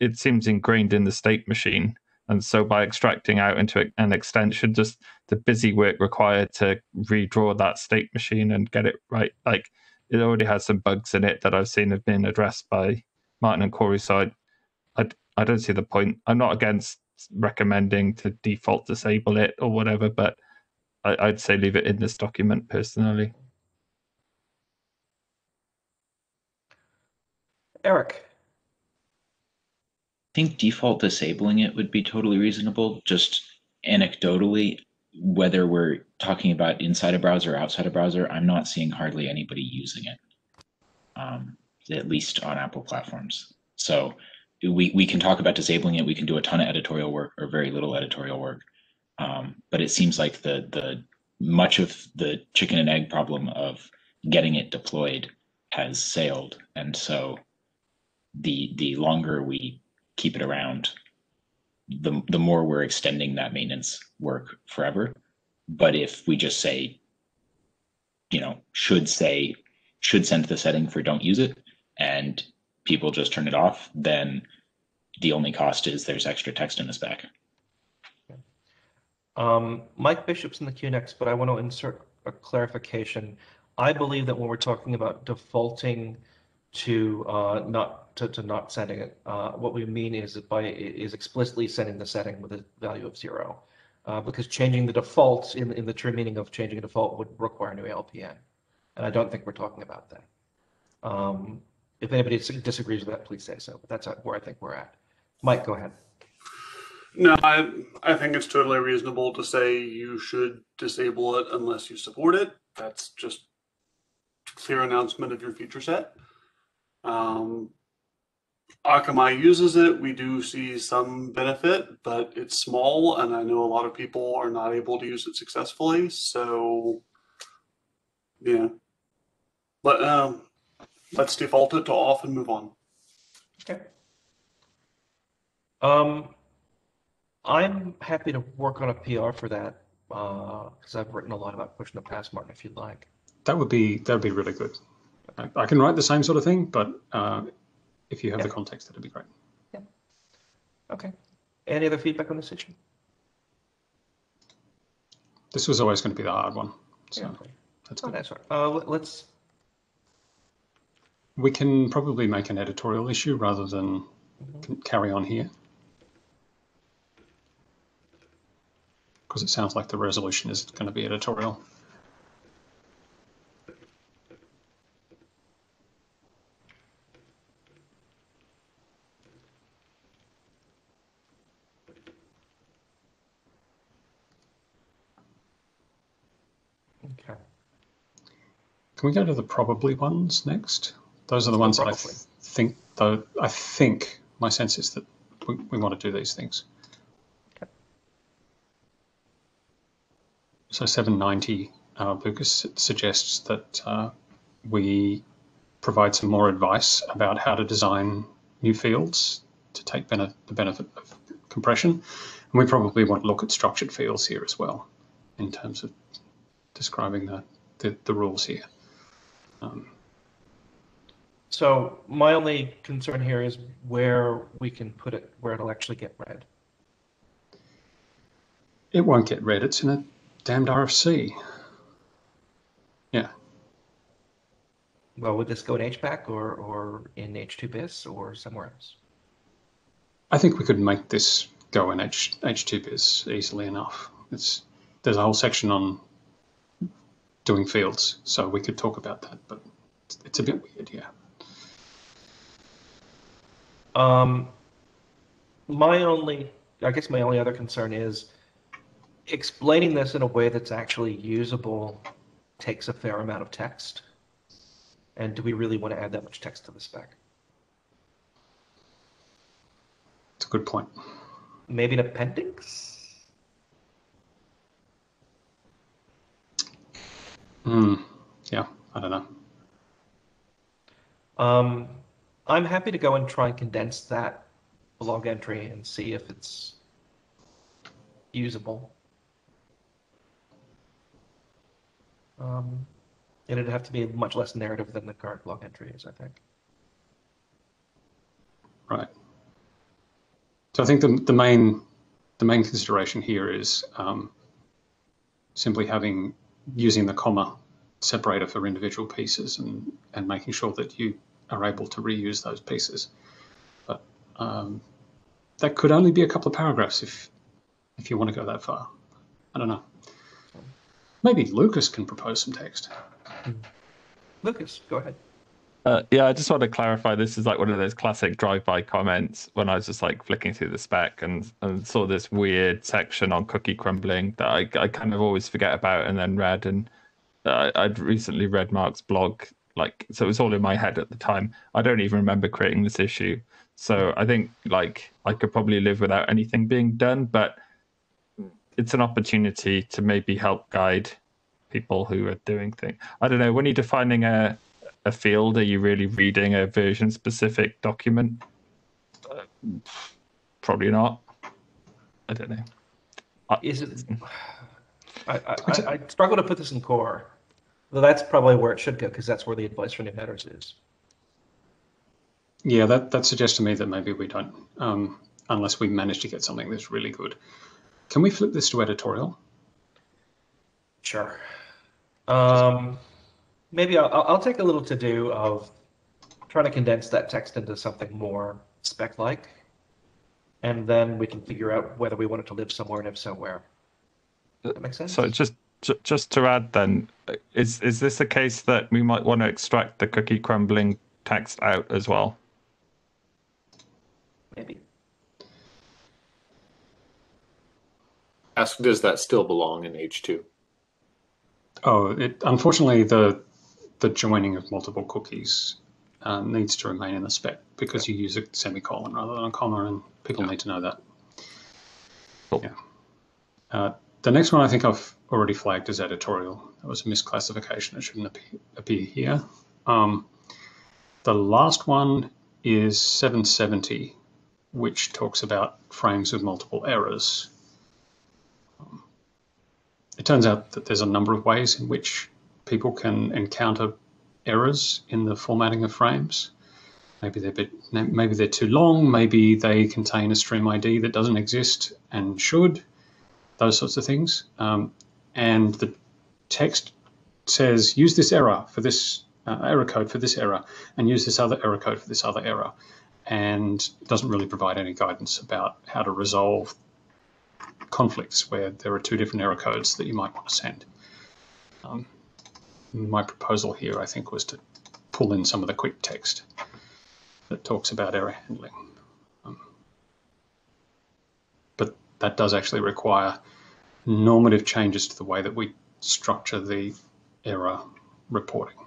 it seems ingrained in the state machine. And so by extracting out into an extension, just the busy work required to redraw that state machine and get it right, like it already has some bugs in it that I've seen have been addressed by Martin and Cory. So I, I, I don't see the point. I'm not against recommending to default disable it or whatever, but I, I'd say leave it in this document personally. Eric. I think default disabling it would be totally reasonable. Just anecdotally, whether we're talking about inside a browser or outside a browser, I'm not seeing hardly anybody using it, um, at least on Apple platforms. So we, we can talk about disabling it. We can do a ton of editorial work or very little editorial work. Um, but it seems like the the much of the chicken and egg problem of getting it deployed has sailed, and so the the longer we keep it around, the the more we're extending that maintenance work forever. But if we just say, you know, should say should send the setting for don't use it, and people just turn it off, then the only cost is there's extra text in the spec. Um, Mike Bishop's in the queue next, but I want to insert a clarification. I believe that when we're talking about defaulting to uh, not to, to not sending it, uh, what we mean is by is explicitly sending the setting with a value of zero, uh, because changing the default in in the true meaning of changing a default would require a new ALPN, and I don't think we're talking about that. Um, if anybody disagrees with that, please say so. But that's where I think we're at. Mike, go ahead. No, I I think it's totally reasonable to say you should disable it unless you support it. That's just clear announcement of your feature set. Um, Akamai uses it. We do see some benefit, but it's small, and I know a lot of people are not able to use it successfully. So, yeah, but um, let's default it to off and move on. Okay. Um, I'm happy to work on a PR for that because uh, I've written a lot about pushing the past, martin if you'd like. That would be that would be really good. I, I can write the same sort of thing, but uh, if you have Yeah. the context, that'd be great. Yeah. Okay. Any other feedback on this issue? This was always going to be the hard one. So Yeah. that's Oh, good. that's all right. Uh, let- let's. We can probably make an editorial issue rather than c- carry on here. Because it sounds like the resolution is going to be editorial. Okay. Can we go to the probably ones next? Those are the ones that I th- think, though, I think my sense is that we, we want to do these things. So 790, uh, Lucas suggests that uh, we provide some more advice about how to design new fields to take bene- the benefit of compression. And we probably want to look at structured fields here as well in terms of describing the, the, the rules here. Um, So my only concern here is where we can put it, where it'll actually get read. it won't get read. It's in a damned RFC. Yeah. Well, would this go in HBAC or, or in H2BIS or somewhere else? I think we could make this go in H, H2BIS easily enough. It's there's a whole section on doing fields, so we could talk about that, but it's, it's a bit weird, yeah. Um, my only, I guess my only other concern is explaining this in a way that's actually usable takes a fair amount of text. And do we really want to add that much text to the spec? It's a good point. Maybe an appendix? Hmm. Yeah, I don't know. Um, I'm happy to go and try and condense that blog entry and see if it's usable. Um, and it'd have to be much less narrative than the current log entry is, I think. Right. So I think the, the main the main consideration here is um, simply having using the comma separator for individual pieces and and making sure that you are able to reuse those pieces. But um, that could only be a couple of paragraphs if if you want to go that far. I don't know. Maybe Lucas can propose some text. Lucas, go ahead. Uh, yeah, I just want to clarify. This is like one of those classic drive-by comments when I was just like flicking through the spec and, and saw this weird section on cookie crumbling that I, I kind of always forget about and then read. And uh, I'd recently read Mark's blog, like so it was all in my head at the time. I don't even remember creating this issue, so I think like I could probably live without anything being done. But it's an opportunity to maybe help guide people who are doing things. I don't know when you're defining a a field? Are you really reading a version specific document? Uh, probably not. I don't know. Is it? I, I, I, I struggle to put this in core. Though that's probably where it should go because that's where the advice for new headers is. Yeah, that, that suggests to me that maybe we don't, um, unless we manage to get something that's really good. Can we flip this to editorial? Sure. Um, maybe I'll, I'll take a little to do of trying to condense that text into something more spec like. And then we can figure out whether we want it to live somewhere and if so, where. Does that make sense? So just just to add, then, is is this a case that we might want to extract the cookie crumbling text out as well? Maybe. Ask, does that still belong in H2? Oh, it unfortunately the the joining of multiple cookies uh, needs to remain in the spec because you use a semicolon rather than a comma, and people need to know that. Yeah. Uh, the next one I think I've already flagged as editorial. That was a misclassification. It shouldn't appear, appear here. Um, the last one is 770, which talks about frames with multiple errors. It turns out that there's a number of ways in which people can encounter errors in the formatting of frames. Maybe they're bit, maybe they're too long. Maybe they contain a stream ID that doesn't exist and should. Those sorts of things. Um, and the text says use this error for this uh, error code for this error, and use this other error code for this other error, and doesn't really provide any guidance about how to resolve conflicts where there are two different error codes that you might want to send. Um, my proposal here, I think, was to pull in some of the QUIC text that talks about error handling. Um, but that does actually require normative changes to the way that we structure the error reporting.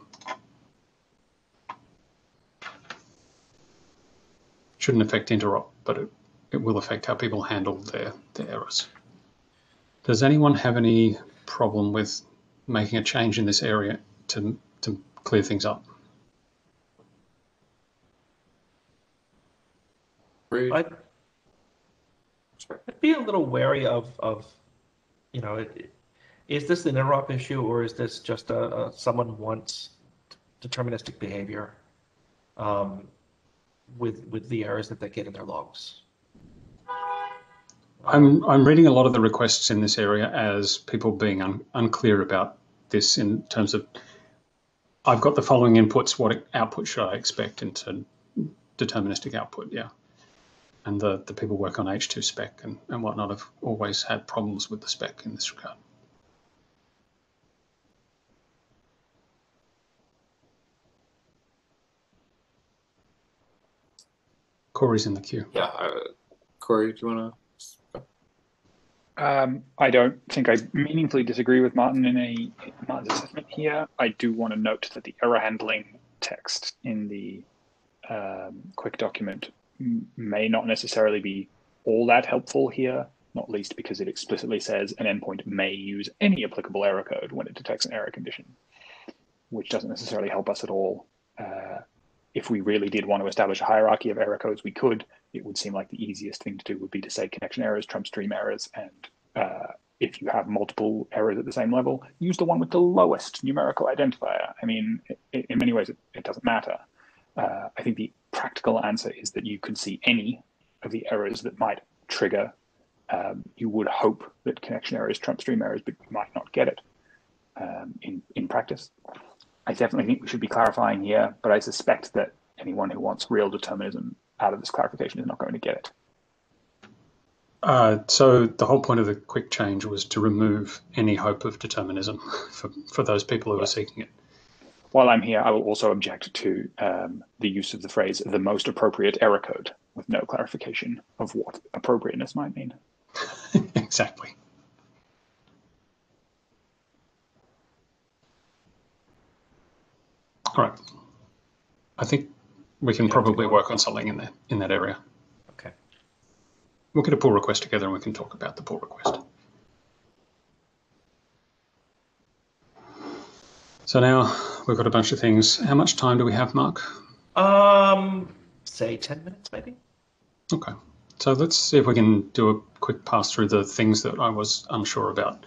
Shouldn't affect interop, but it, it will affect how people handle their, their errors. Does anyone have any problem with making a change in this area to, to clear things up? I'd, I'd be a little wary of, of you know, it, is this an interop issue or is this just a, a someone wants deterministic behavior um, with with the errors that they get in their logs? I'm I'm reading a lot of the requests in this area as people being un, unclear about this in terms of I've got the following inputs. What output should I expect into deterministic output? Yeah and the, the people work on H2 spec and, and whatnot have always had problems with the spec in this regard. Cory's in the queue. Yeah, uh, Corey, do you want to? Um, I don't think I meaningfully disagree with Martin in a Martin's assessment here. I do want to note that the error handling text in the um, QUIC document may not necessarily be all that helpful here, not least because it explicitly says an endpoint may use any applicable error code when it detects an error condition, which doesn't necessarily help us at all. Uh, if we really did want to establish a hierarchy of error codes, we could. It would seem like the easiest thing to do would be to say connection errors trump stream errors. And uh, if you have multiple errors at the same level, use the one with the lowest numerical identifier. I mean, it, in many ways, it, it doesn't matter. Uh, I think the practical answer is that you can see any of the errors that might trigger. Um, you would hope that connection errors trump stream errors, but you might not get it um, in, in practice. I definitely think we should be clarifying here, but I suspect that anyone who wants real determinism out of this clarification is not going to get it. Uh, so the whole point of the QUIC change was to remove any hope of determinism for, for those people who are seeking it. while I'm here, I will also object to um, the use of the phrase "the most appropriate error code" with no clarification of what appropriateness might mean. exactly. All right. I think we can probably work on something in that in that area. Okay. We'll get a pull request together and we can talk about the pull request. So now we've got a bunch of things. How much time do we have, Mark? Um, say 10 minutes, maybe? Okay. So let's see if we can do a quick pass through the things that I was unsure about.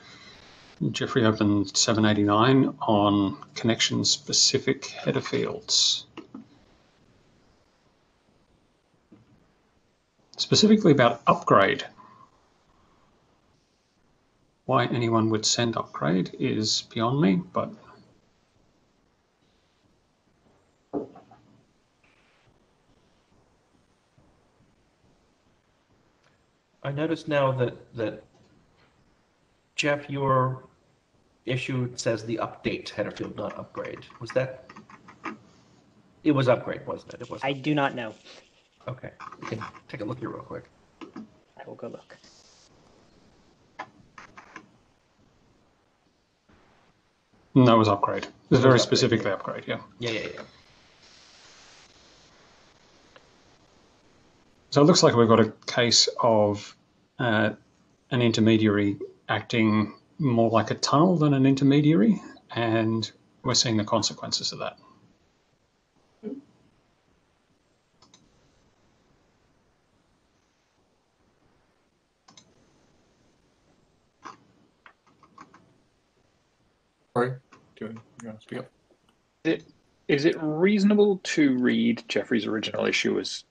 Jeffrey opened 789 on connection specific header fields. Specifically about upgrade. Why anyone would send upgrade is beyond me, but I notice now that, that Jeff, your issue says the update header field, not upgrade. Was that? It was upgrade, wasn't it? It was. I do not know. Okay, we can take a look here real quick. I will go look. No, it was upgrade. It was It very was upgrade, specifically upgrade, yeah. Yeah, yeah, yeah. So it looks like we've got a case of uh, an intermediary acting more like a tunnel than an intermediary, and we're seeing the consequences of that. Sorry, do you, you want to speak up? Is it, is it reasonable to read Jeffrey's original issue as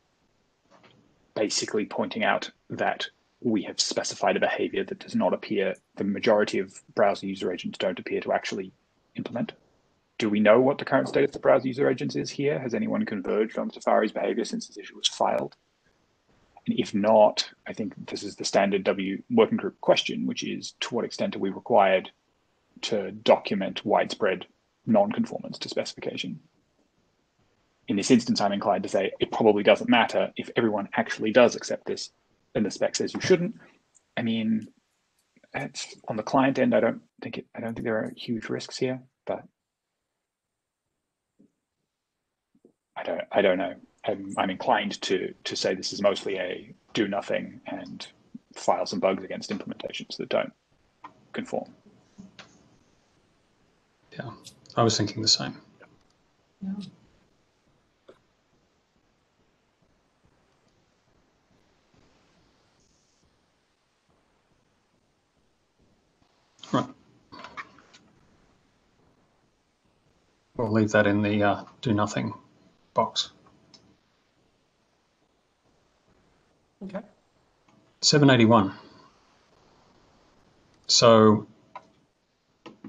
basically pointing out that we have specified a behavior that does not appear, the majority of browser user agents don't appear to actually implement? Do we know what the current state of the browser user agents is here? Has anyone converged on Safari's behavior since this issue was filed? And if not, I think this is the standard W working group question, which is to what extent are we required to document widespread non-conformance to specification? In this instance, I'm inclined to say it probably doesn't matter if everyone actually does accept this and the spec says you shouldn't. I mean, it's, on the client end, I don't think it, I don't think there are huge risks here, but I don't I don't know. I'm, I'm inclined to to say this is mostly a do nothing and file some bugs against implementations that don't conform. Yeah, I was thinking the same. Right. We'll leave that in the uh, do nothing box. Okay. 781. So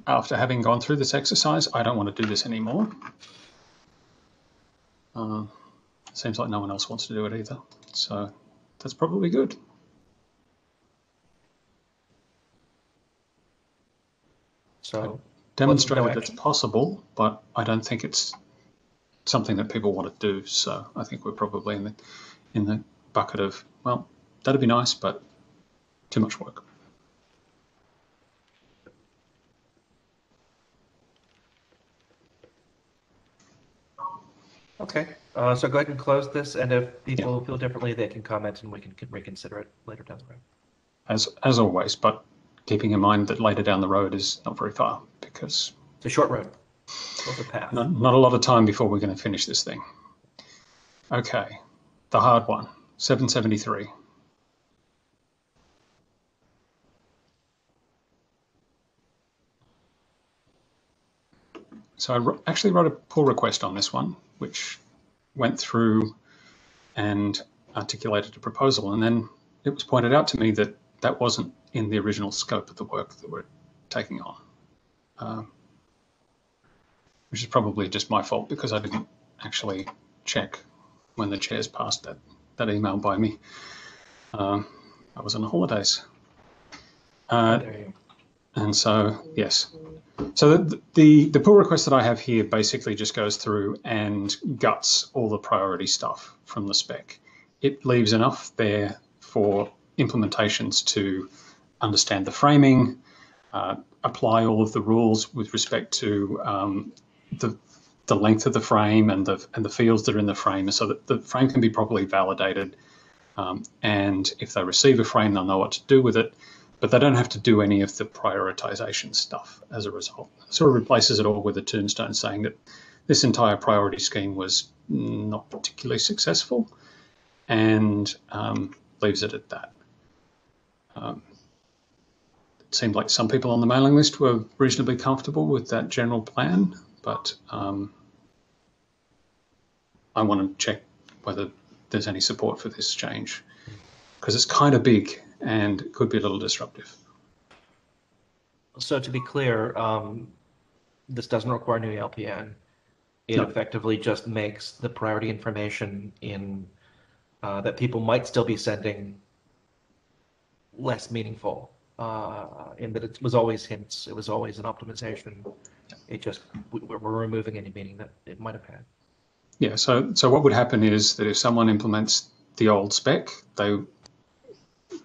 after having gone through this exercise, I don't want to do this anymore. Uh, seems like no one else wants to do it either. So that's probably good. So Demonstrated it's possible, but I don't think it's something that people want to do. So I think we're probably in the in the bucket of well, that'd be nice, but too much work. Okay, uh, so go ahead and close this, and if people feel differently, they can comment and we can can reconsider it later down the road. as as always, but keeping in mind that later down the road is not very far because It's a short road. Short path. not, not a lot of time before we're going to finish this thing. Okay, the hard one, 773. So I actually wrote a pull request on this one, which went through and articulated a proposal, and then it was pointed out to me that that wasn't in the original scope of the work that we're taking on, um, which is probably just my fault because I didn't actually check when the chairs passed that, that email by me. Um, I was on holidays. Uh, and so, yes. So the, the, the pull request that I have here basically just goes through and guts all the priority stuff from the spec. It leaves enough there for implementations to understand the framing, uh, apply all of the rules with respect to um, the the length of the frame and the and the fields that are in the frame, so that the frame can be properly validated. Um, and if they receive a frame, they'll know what to do with it but they don't have to do any of the prioritization stuff as a result. It sort of replaces it all with a tombstone saying that this entire priority scheme was not particularly successful and um, leaves it at that. Um, it seemed like some people on the mailing list were reasonably comfortable with that general plan, but um, I want to check whether there's any support for this change because it's kind of big and could be a little disruptive. So to be clear, um, this doesn't require new ALPN. It No. effectively just makes the priority information in uh, that people might still be sending less meaningful. Uh, in that it was always hints, it was always an optimization. It just we- we're removing any meaning that it might have had. Yeah, so so what would happen is that if someone implements the old spec, they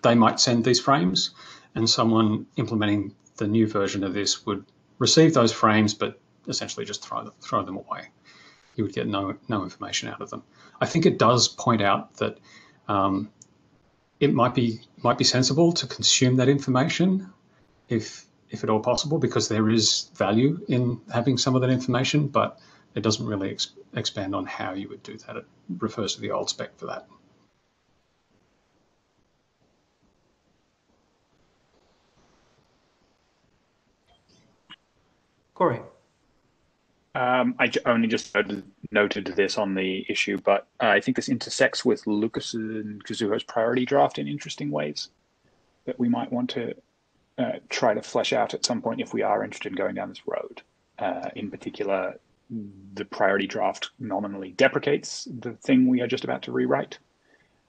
they might send these frames, and someone implementing the new version of this would receive those frames, but essentially just throw them, throw them away. You would get no no information out of them. I think it does point out that um, it might be might be sensible to consume that information if if at all possible, because there is value in having some of that information, but it doesn't really ex- expand on how you would do that. It refers to the old spec for that. Cory. Um, I only just noted, this on the issue, but uh, I think this intersects with Lucas and Kazuho's priority draft in interesting ways that we might want to uh, try to flesh out at some point if we are interested in going down this road. Uh, in particular, the priority draft nominally deprecates the thing we are just about to rewrite.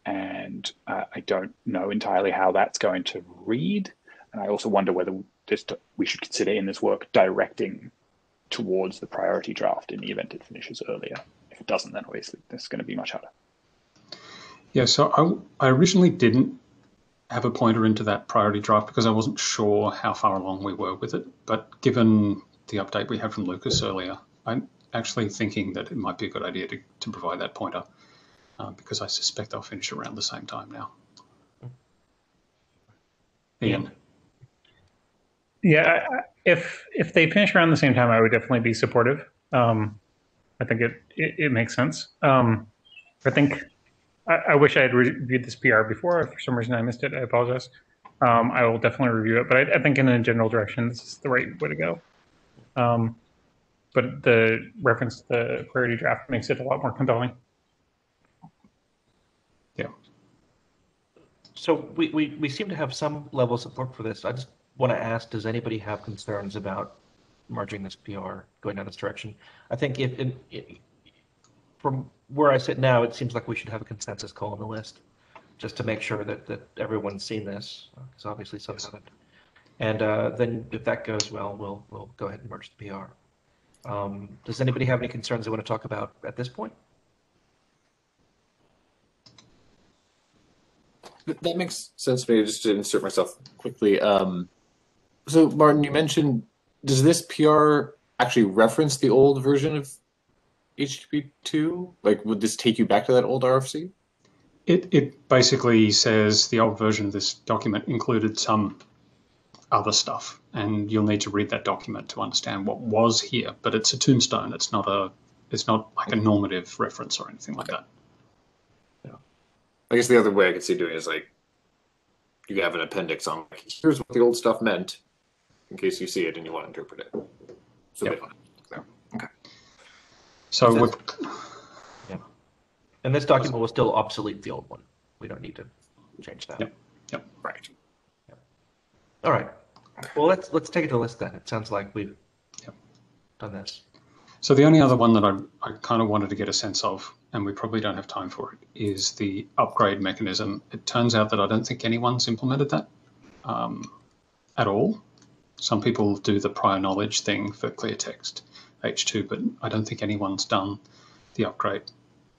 And uh, I don't know entirely how that's going to read. And I also wonder whether this, we should consider in this work directing towards the priority draft in the event it finishes earlier. If it doesn't, then obviously it's going to be much harder. Yeah, so I, I originally didn't have a pointer into that priority draft because I wasn't sure how far along we were with it. But given the update we had from Lucas earlier, I'm actually thinking that it might be a good idea to, to provide that pointer uh, because I suspect they'll finish around the same time now. Ian. Yeah, I- I- if if they finish around the same time, I would definitely be supportive. Um, I think it, it, it makes sense. Um, I think I, I wish I had reviewed this PR before. If for some reason I missed it, I apologize. Um, I will definitely review it, but I, I think in a general direction, this is the right way to go. Um, but the reference to the priority draft makes it a lot more compelling. Yeah. So we, we, we seem to have some level of support for this. I just want to ask, does anybody have concerns about merging this PR, going down this direction? I think if, in, from where I sit now, it seems like we should have a consensus call on the list, just to make sure that, that everyone's seen this, because obviously some haven't. And uh, then if that goes well, we'll, we'll go ahead and merge the PR. Um, Does anybody have any concerns they want to talk about at this point? Th- That makes sense to me. Just to insert myself quickly. Um, so, Martin, you mentioned does this PR actually reference the old version of HTTP two? Like, would this take you back to that old RFC? It, it basically says the old version of this document included some other stuff, and you'll need to read that document to understand what was here. But it's a tombstone. It's not a. It's not like a normative reference or anything like that. Yeah. I guess the other way I could see doing it is like you have an appendix on like here's what the old stuff meant in case you see it and you want to interpret it. So they find it. So, okay. So Makes with, Yeah. And this document will still obsolete the old one. We don't need to change that. Yep. Yep. Right. Yep. All right. Well, let's let's take it to list then. It sounds like we've done this. So the only other one that I, I kind of wanted to get a sense of, and we probably don't have time for it, is the upgrade mechanism. It turns out that I don't think anyone's implemented that um, at all. Some people do the prior knowledge thing for clear text H2, but I don't think anyone's done the upgrade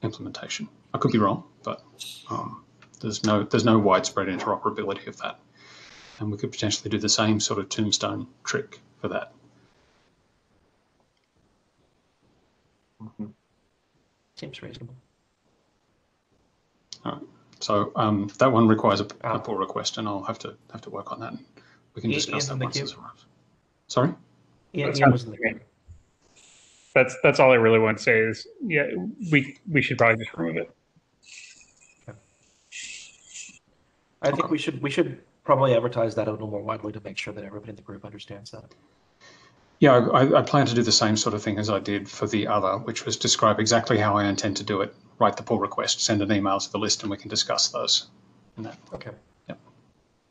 implementation. I could be wrong, but um, there's no there's no widespread interoperability of that, and we could potentially do the same sort of tombstone trick for that. Mm-hmm. Seems reasonable. All right. So um, that one requires a, a, pull request, and I'll have to have to work on that. We can discuss that once it's arrived. Sorry. Yeah, Ian was in the great. That's that's all I really want to say is yeah we we should probably just remove it. I think we should we should probably advertise that a little more widely to make sure that everybody in the group understands that. Yeah, I, I plan to do the same sort of thing as I did for the other, which was describe exactly how I intend to do it. Write the pull request, send an email to the list, and we can discuss those. And that, Okay.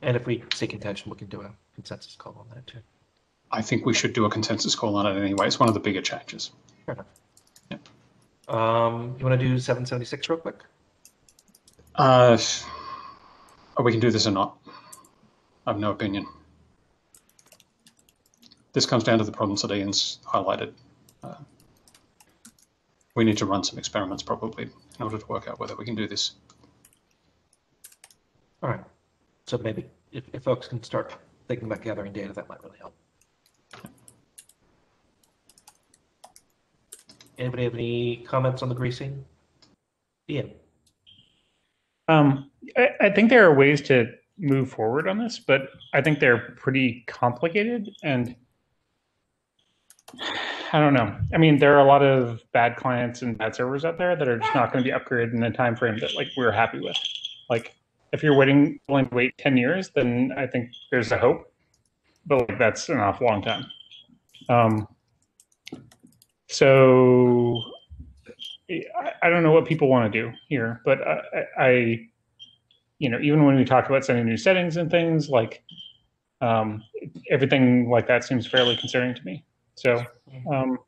Yep. And if we seek intention, we can do a consensus call on that too. I think we should do a consensus call on it anyway. It's one of the bigger changes. Fair enough. Um, you want to do 776 real quick? Uh, oh, we can do this or not. I have no opinion. This comes down to the problems that Ian's highlighted. Uh, we need to run some experiments probably in order to work out whether we can do this. All right. So maybe if, if folks can start thinking about gathering data, that might really help. Anybody have any comments on the greasing? Ian? Um, I, I think there are ways to move forward on this, but I think they're pretty complicated and I don't know. I mean, there are a lot of bad clients and bad servers out there that are just not going to be upgraded in a time frame that like we're happy with. Like, if you're waiting, willing to wait ten years, then I think there's a hope. But like, that's an awful long time. Um, so I, I don't know what people want to do here, but I, I, you know, even when we talk about sending new settings and things, like um, everything like that seems fairly concerning to me. So um,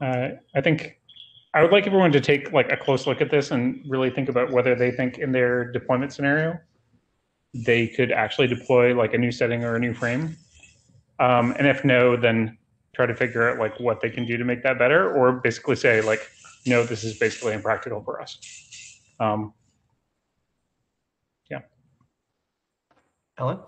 uh, I think I would like everyone to take like a close look at this and really think about whether they think in their deployment scenario they could actually deploy like a new setting or a new frame. Um, and if no, then try to figure out like what they can do to make that better, or basically say like, no, this is basically impractical for us. Um, yeah. Alan?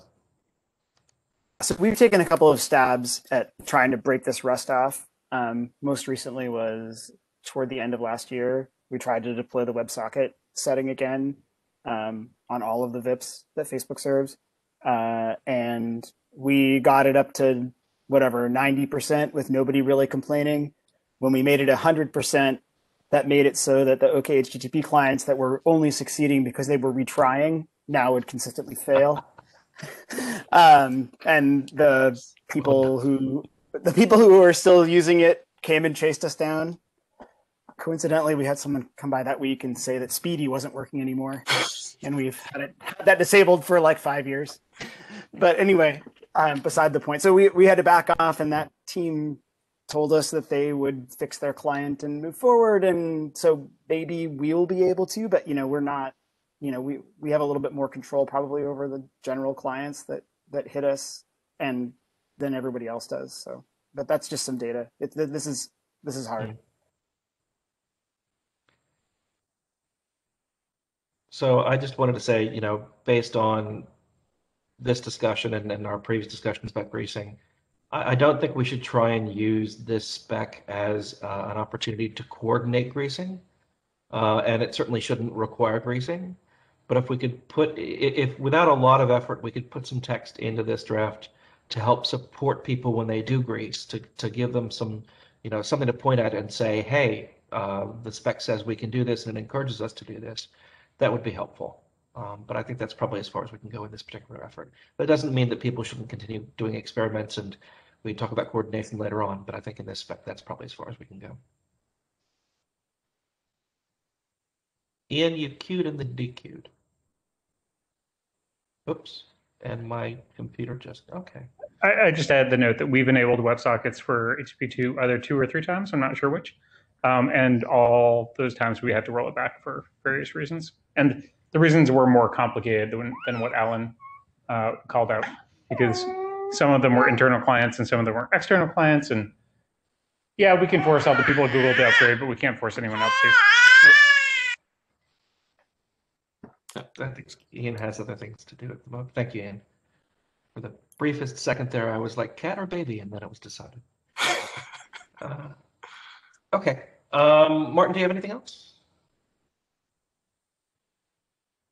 So we've taken a couple of stabs at trying to break this rust off. Um, most recently was toward the end of last year. We tried to deploy the WebSocket setting again um, on all of the VIPs that Facebook serves, uh, and we got it up to whatever 90% with nobody really complaining. When we made it 100%, that made it so that the OkHttp clients that were only succeeding because they were retrying now would consistently fail. um, and the people who the people who were still using it came and chased us down. Coincidentally, we had someone come by that week and say that SPDY wasn't working anymore, and we've had it had that disabled for like five years. But anyway, um, beside the point. So we we had to back off, and that team told us that they would fix their client and move forward, and so maybe we'll be able to. But you know, we're not you know we we have a little bit more control probably over the general clients that that hit us and than everybody else does so but that's just some data it, this is this is hard So I just wanted to say, you know, based on this discussion and, and our previous discussions about greasing, I, I don't think we should try and use this spec as uh, an opportunity to coordinate greasing. Uh, and it certainly shouldn't require greasing. But if we could put, if without a lot of effort, we could put some text into this draft to help support people when they do grease, to, to give them some, you know, something to point at and say, hey, uh, the spec says we can do this and it encourages us to do this, that would be helpful. Um, but I think that's probably as far as we can go in this particular effort. That doesn't mean that people shouldn't continue doing experiments and we talk about coordination later on, but I think in this spec, that's probably as far as we can go. Ian, you queued and then dequeued. Oops, and my computer just, okay. I, I just add the note that we've enabled WebSockets for HTTP2 either two or three times. I'm not sure which. Um, and all those times we had to roll it back for various reasons. And the reasons were more complicated than, than what Alan uh, called out because some of them were internal clients and some of them were external clients. And yeah, we can force all the people at Google to upgrade, but we can't force anyone else to. I think Ian has other things to do at the moment. Thank you, Ian. For the briefest second there, I was like cat or baby, and then it was decided. uh, okay. Um, Martin, do you have anything else?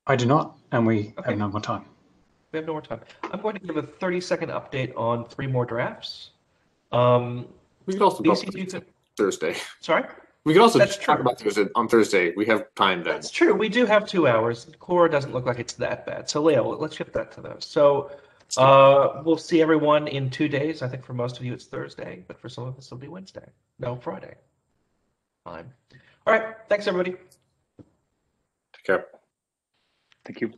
I do not, and we have no more time. We have no more time. I'm going to give a 30 second update on three more drafts. Um, we could also these talk you Thursday. Sorry? We could also That's talk about Thursday on Thursday. We have time then. It's true. We do have two hours. Core doesn't look like it's that bad. So, Leo, let's shift that to those. So, uh, we'll see everyone in two days. I think for most of you it's Thursday, but for some of us it'll be Wednesday. No, Friday. Fine. All right. Thanks, everybody. Take care. Thank you.